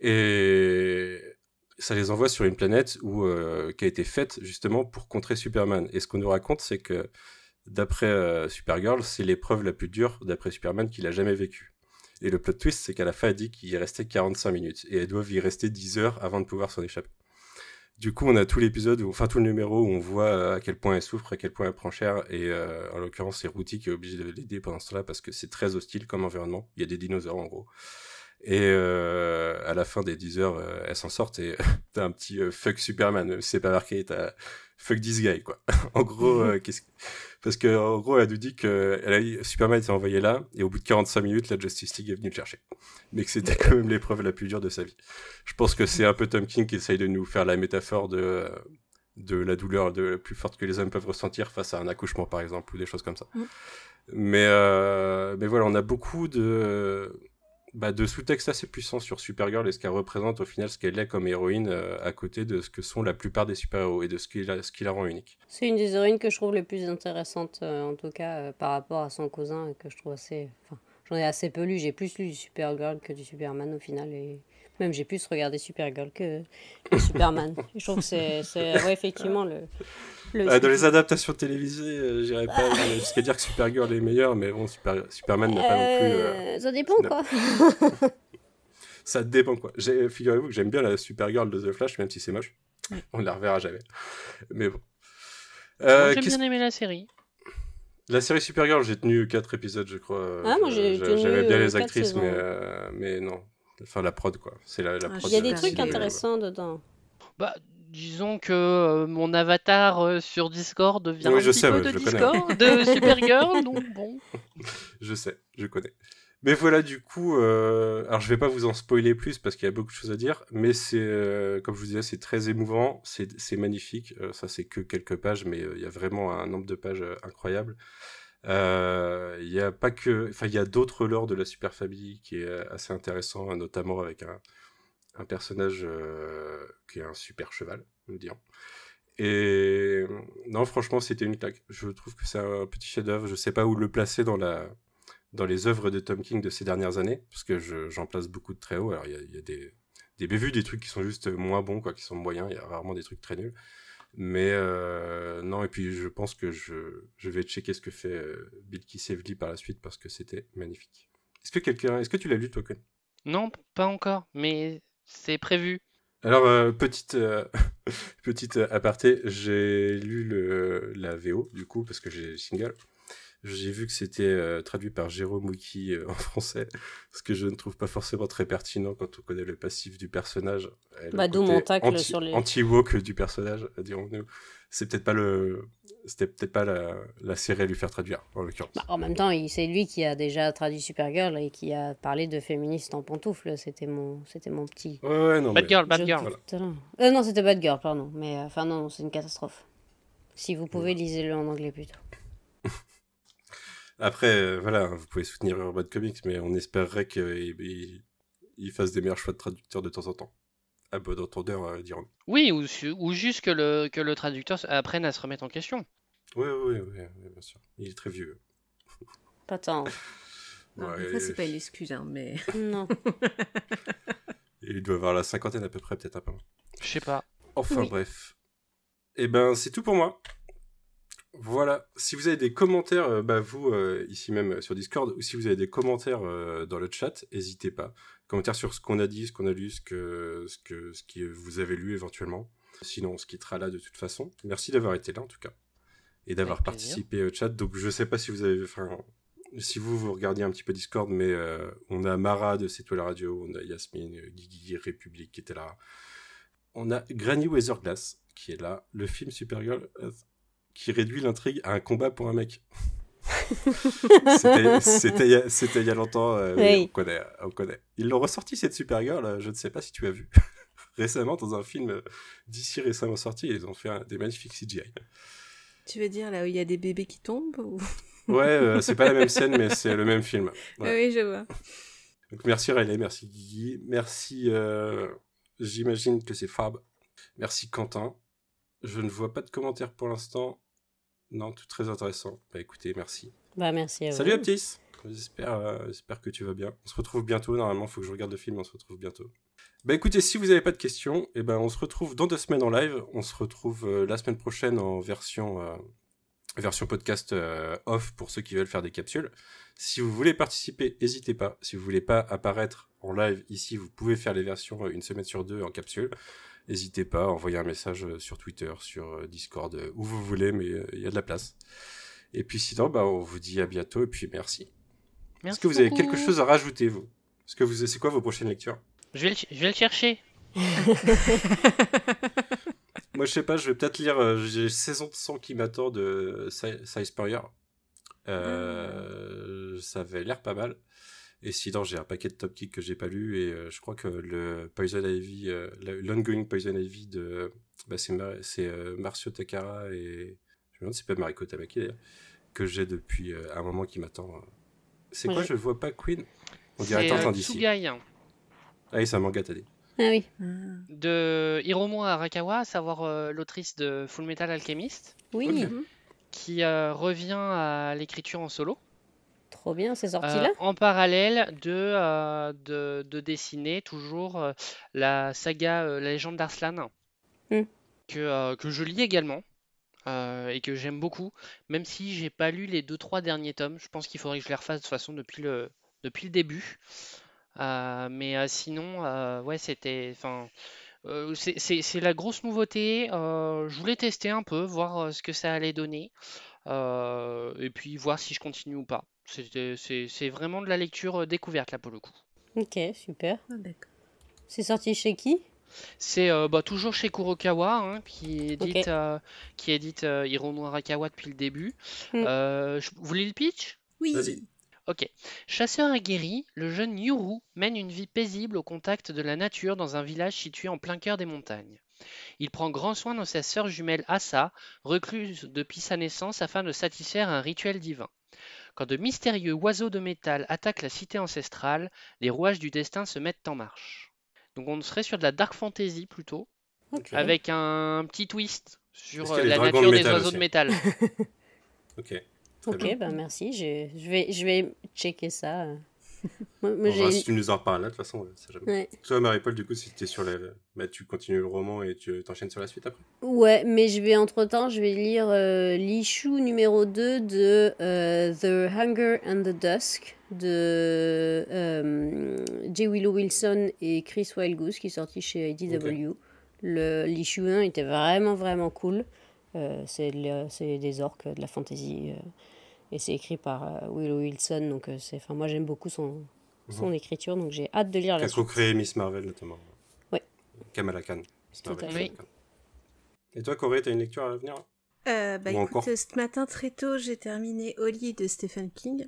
Et ça les envoie sur une planète où qui a été faite justement pour contrer Superman. Et ce qu'on nous raconte, c'est que d'après euh, Supergirl, c'est l'épreuve la plus dure d'après Superman qu'il a jamais vécue. Et le plot twist, c'est qu'à la fin, elle dit qu'il y restait 45 minutes. Et elles doivent y rester 10 heures avant de pouvoir s'en échapper. Du coup, on a tout l'épisode, enfin tout le numéro où on voit euh, à quel point elle souffre, à quel point elle prend cher. Et euh, en l'occurrence, c'est Routy qui est obligé de l'aider pendant cela parce que c'est très hostile comme environnement. Il y a des dinosaures en gros. Et à la fin des 10 heures, euh, elle s'en sort et (laughs) t'as un petit fuck Superman. C'est pas marqué, t'as fuck this guy, quoi. (laughs) en gros, (laughs) qu'est-ce parce que en gros, elle nous dit que elle a... Superman s'est envoyé là et au bout de 45 minutes, la Justice League est venue le chercher. Mais que c'était quand même l'épreuve la plus dure de sa vie. Je pense que c'est un peu Tom King qui essaye de nous faire la métaphore de de la douleur de plus forte que les hommes peuvent ressentir face à un accouchement, par exemple, ou des choses comme ça. Mm. Mais, mais voilà, on a beaucoup de bah, de sous-textes assez puissants sur Supergirl et ce qu'elle représente au final, ce qu'elle est comme héroïne euh, à côté de ce que sont la plupart des super-héros et de ce qui, la, ce qui la rend unique. C'est une des héroïnes que je trouve les plus intéressantes, euh, en tout cas euh, par rapport à son cousin, que je trouve assez. Enfin, j'en ai assez peu lu, j'ai plus lu du Supergirl que du Superman au final, et même j'ai plus regardé Supergirl que, que Superman. (laughs) je trouve que c'est ouais, effectivement le dans les adaptations télévisées, euh, j'irais pas jusqu'à dire que Supergirl est meilleur, mais bon, Superman n'a pas non plus. Euh, (laughs) ça dépend quoi. ça dépend quoi. Figurez-vous que j'aime bien la Supergirl de The Flash, même si c'est moche. On ne la reverra jamais. Mais bon. Euh, j'ai bien aimé la série. La série Supergirl, j'ai tenu 4 épisodes, je crois. Ah, moi j'ai J'aimais bien les actrices, mais, mais non. Enfin, la prod, quoi. C'est la, la ah, Il y a des trucs intéressants dedans. Bah, disons que euh, mon avatar euh, sur Discord devient un petit peu de Discord, de (laughs) Supergirl, donc bon. (laughs) Je sais, je connais. Mais voilà, du coup, euh, alors je vais pas vous en spoiler plus parce qu'il y a beaucoup de choses à dire, mais c'est, comme je vous disais, c'est très émouvant, c'est magnifique. ça, c'est que quelques pages, mais il y a vraiment un nombre de pages incroyable. Il y a pas que, enfin, il y a d'autres lore de la Super Family qui est assez intéressant, notamment avec un, un personnage euh, qui est un super cheval, nous dirons. Et non, franchement, c'était une claque. Je trouve que c'est un petit chef-d'œuvre. Je sais pas où le placer dans la dans les œuvres de Tom King de ces dernières années, parce que j'en place beaucoup de très haut. Alors il y a, des des bévues, des trucs qui sont juste moins bons, quoi, qui sont moyens. Il y a rarement des trucs très nuls. Mais euh, non, et puis je pense que je, je vais checker ce que fait euh, Bill Kisevely par la suite parce que c'était magnifique. Est-ce que quelqu'un, est-ce que tu l'as lu toi, Non, pas encore, mais c'est prévu. Alors, euh, petite, euh, (laughs) petite aparté, j'ai lu le, la VO, du coup, parce que j'ai le single. J'ai vu que c'était euh, traduit par Jérôme Wiki en français, (laughs) ce que je ne trouve pas forcément très pertinent quand on connaît le passif du personnage. Bah, d'où mon tacle anti, sur les... Anti-woke du personnage, dirons-nous c'est peut-être pas le c'était peut-être pas la, la, série à lui faire traduire en l'occurrence. Bah, en même temps, c'est lui qui a déjà traduit Supergirl et qui a parlé de féministe en pantoufle. C'était mon c'était mon petit. Ouais, ouais non. Bad Girl, Bad Girl. Euh, non, c'était Bad Girl, pardon. Mais euh, enfin non, c'est une catastrophe. Si vous pouvez, lisez-le en anglais plutôt. Après, euh, voilà, vous pouvez soutenir Urban Comics, mais on espérerait qu'il il fasse des meilleurs choix de traducteurs de temps en temps à bon entendeur, euh, diront. Oui, ou, ou, juste que le, que le traducteur apprenne à se remettre en question. Oui, oui, oui, bien sûr. Il est très vieux. (laughs) Pas tant. Ouais, c'est pas une excuse, hein, mais. (laughs) Non. (laughs) il doit avoir la cinquantaine à peu près, peut-être un peu moins. Je sais pas. Enfin, bref. Et eh ben, c'est tout pour moi. Voilà. Si vous avez des commentaires, euh, bah, vous, euh, ici même sur Discord, ou si vous avez des commentaires dans le chat, n'hésitez pas commentaires sur ce qu'on a dit, ce qu'on a lu, ce que, ce que, ce que vous avez lu éventuellement. Sinon, on se quittera là de toute façon. Merci d'avoir été là en tout cas et d'avoir participé au chat. Donc, je sais pas si vous avez, enfin, si vous vous regardez un petit peu Discord, mais euh, on a Mara de C'est la radio, on a Yasmine, Guigui, République qui était là. On a Granny Weatherglass qui est là. Le film Supergirl euh, qui réduit l'intrigue à un combat pour un mec. (laughs) C'était il y a longtemps. Euh, on, connaît, on connaît. Ils l'ont ressorti cette Supergirl, je ne sais pas si tu as vu. (laughs) récemment, dans un film d'ici récemment sorti, ils ont fait des magnifiques CGI. Tu veux dire là où il y a des bébés qui tombent Ouais, euh, c'est pas la même scène, mais c'est le même film. Oui, je vois. Donc merci Riley, merci Guigui, merci. Euh, j'imagine que c'est Fab. Merci Quentin. Je ne vois pas de commentaires pour l'instant. Non, tout très intéressant. Bah écoutez, merci. Bah merci à Salut Aptis J'espère, euh, j'espère que tu vas bien. On se retrouve bientôt. Normalement, il faut que je regarde le film. On se retrouve bientôt. Bah écoutez, si vous n'avez pas de questions, eh ben, on se retrouve dans deux semaines en live. On se retrouve euh, la semaine prochaine en version, euh, version podcast off pour ceux qui veulent faire des capsules. Si vous voulez participer, n'hésitez pas. Si vous voulez pas apparaître en live ici, vous pouvez faire les versions une semaine sur deux en capsule. N'hésitez pas à envoyer un message euh, sur Twitter, sur euh, Discord, euh, où vous voulez, mais il y a de la place. Et puis sinon, bah, on vous dit à bientôt et puis merci. merci Est-ce que vous avez quelque chose à rajouter, vous? Ce que vous, c'est quoi vos prochaines lectures? Je vais, le, je vais le chercher. (laughs) Moi, je sais pas, je vais peut-être lire. Euh, j'ai Saison de sang qui m'attend de Spurrier. Euh, ah. Ça avait l'air pas mal. Et sinon, j'ai un paquet de top kicks que j'ai pas lu et euh, je crois que le Poison Ivy, euh, l'ongoing Poison Ivy de, bah, c'est euh, Marcio Takara et je me demande si c'est pas Mariko Tamaki d'ailleurs, que j'ai depuis un moment qui m'attend. C'est quoi Je vois pas Queen? On dirait Tintin d'ici. Ah oui, c'est un manga, t'as dit. Ah oui. De Hiromo Arakawa, à savoir l'autrice de Full Metal Alchemist. Oui. Qui revient à l'écriture en solo. Trop bien, c'est sorti là. Euh, en parallèle de, euh, de, de, dessiner toujours euh, la saga La légende d'Arslan, hmm. que, que je lis également. et que j'aime beaucoup, même si j'ai pas lu les deux trois derniers tomes. Je pense qu'il faudrait que je les refasse de toute façon depuis le, depuis le début. mais sinon, ouais, c'était. Enfin, c'est la grosse nouveauté. je voulais tester un peu, voir ce que ça allait donner. et puis voir si je continue ou pas. C'est vraiment de la lecture euh, découverte là pour le coup. Ok, super. Ah, c'est sorti chez qui? C'est euh, bah, toujours chez Kurokawa, hein, qui édite, euh, qui édite Hirono Arakawa depuis le début. Mm. vous voulez le pitch? Oui. Ok. Chasseur aguerri, le jeune Yuru mène une vie paisible au contact de la nature dans un village situé en plein cœur des montagnes. Il prend grand soin de sa sœur jumelle Asa, recluse depuis sa naissance afin de satisfaire un rituel divin. Quand de mystérieux oiseaux de métal attaquent la cité ancestrale, les rouages du destin se mettent en marche. Donc on serait sur de la dark fantasy plutôt, avec un petit twist sur euh, la nature des oiseaux de métal. (laughs) ok. Ok, ben merci. Je, vais, je vais checker ça. Si tu nous en reparles là, de toute façon, ça jamais. Toi, Marie-Paul, du coup, si tu es sur la... Bah, tu continues le roman et tu t'enchaînes sur la suite après? Ouais, mais je vais, entre-temps, je vais lire euh, l'issue numéro 2 de euh, The Hunger and the Dusk de euh, J. Willow Wilson et Chris Wildgoose qui est sorti chez IDW. L'issue 1 était vraiment, vraiment cool. Euh, c'est des orques, de la fantasy et c'est écrit par euh, Willow Wilson, donc euh, c'est, enfin, moi j'aime beaucoup son, son mhm. écriture, donc j'ai hâte de lire la suite. co-créé Miss Marvel notamment. Oui. Kamala Khan. Et toi, Corée, t'as une lecture à venir? Euh, bah, écoute, ce matin très tôt, j'ai terminé Holly de Stephen King.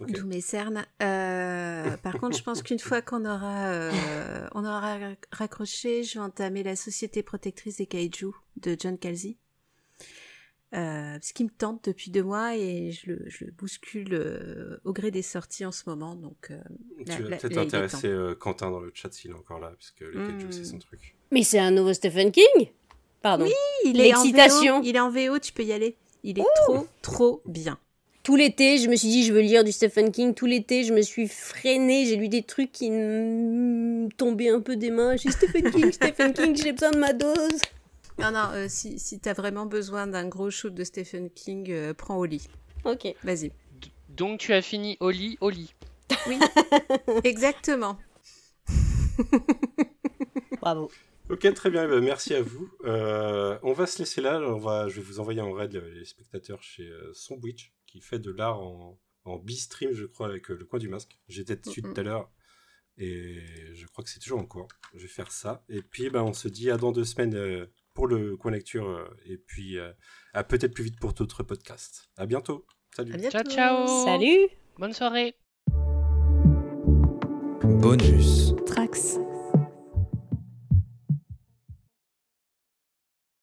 D'où mes cernes. Euh, par contre, je pense qu'une fois qu'on aura, on aura raccroché, je vais entamer La Société protectrice des kaiju de John Calzi. Euh, ce qui me tente depuis deux mois et je le, je le bouscule euh, au gré des sorties en ce moment. Donc, euh, tu vas peut-être intéresser euh, Quentin dans le chat s'il est encore là, puisque le mmh. c'est son truc. Mais c'est un nouveau Stephen King? Pardon. Oui, il est, en VO, il est en VO, tu peux y aller. Il est trop, trop bien. Tout l'été, je me suis dit, je veux lire du Stephen King. Tout l'été, je me suis freinée. J'ai lu des trucs qui me tombaient un peu des mains. J'ai Stephen King, Stephen King, j'ai besoin de ma dose. Non, non, euh, si, si t'as vraiment besoin d'un gros shoot de Stephen King, euh, prends Oli. Ok. Vas-y. Donc tu as fini Oli, Oli. Oui, (laughs) exactement. (laughs) Bravo. Ok, très bien. Eh ben, merci à vous. Euh, on va se laisser là. On va, je vais vous envoyer en raid les spectateurs chez Sombwitch, qui fait de l'art en, en B-stream, je crois, avec le coin du masque. J'étais dessus tout à l'heure. Et je crois que c'est toujours en cours. Je vais faire ça. Et puis, ben, on se dit à dans deux semaines pour le coin lecture euh, et puis euh, à peut-être plus vite pour d'autres podcasts. À bientôt. Salut. Ciao, ciao. Salut. Bonne soirée. Bonus. Trax.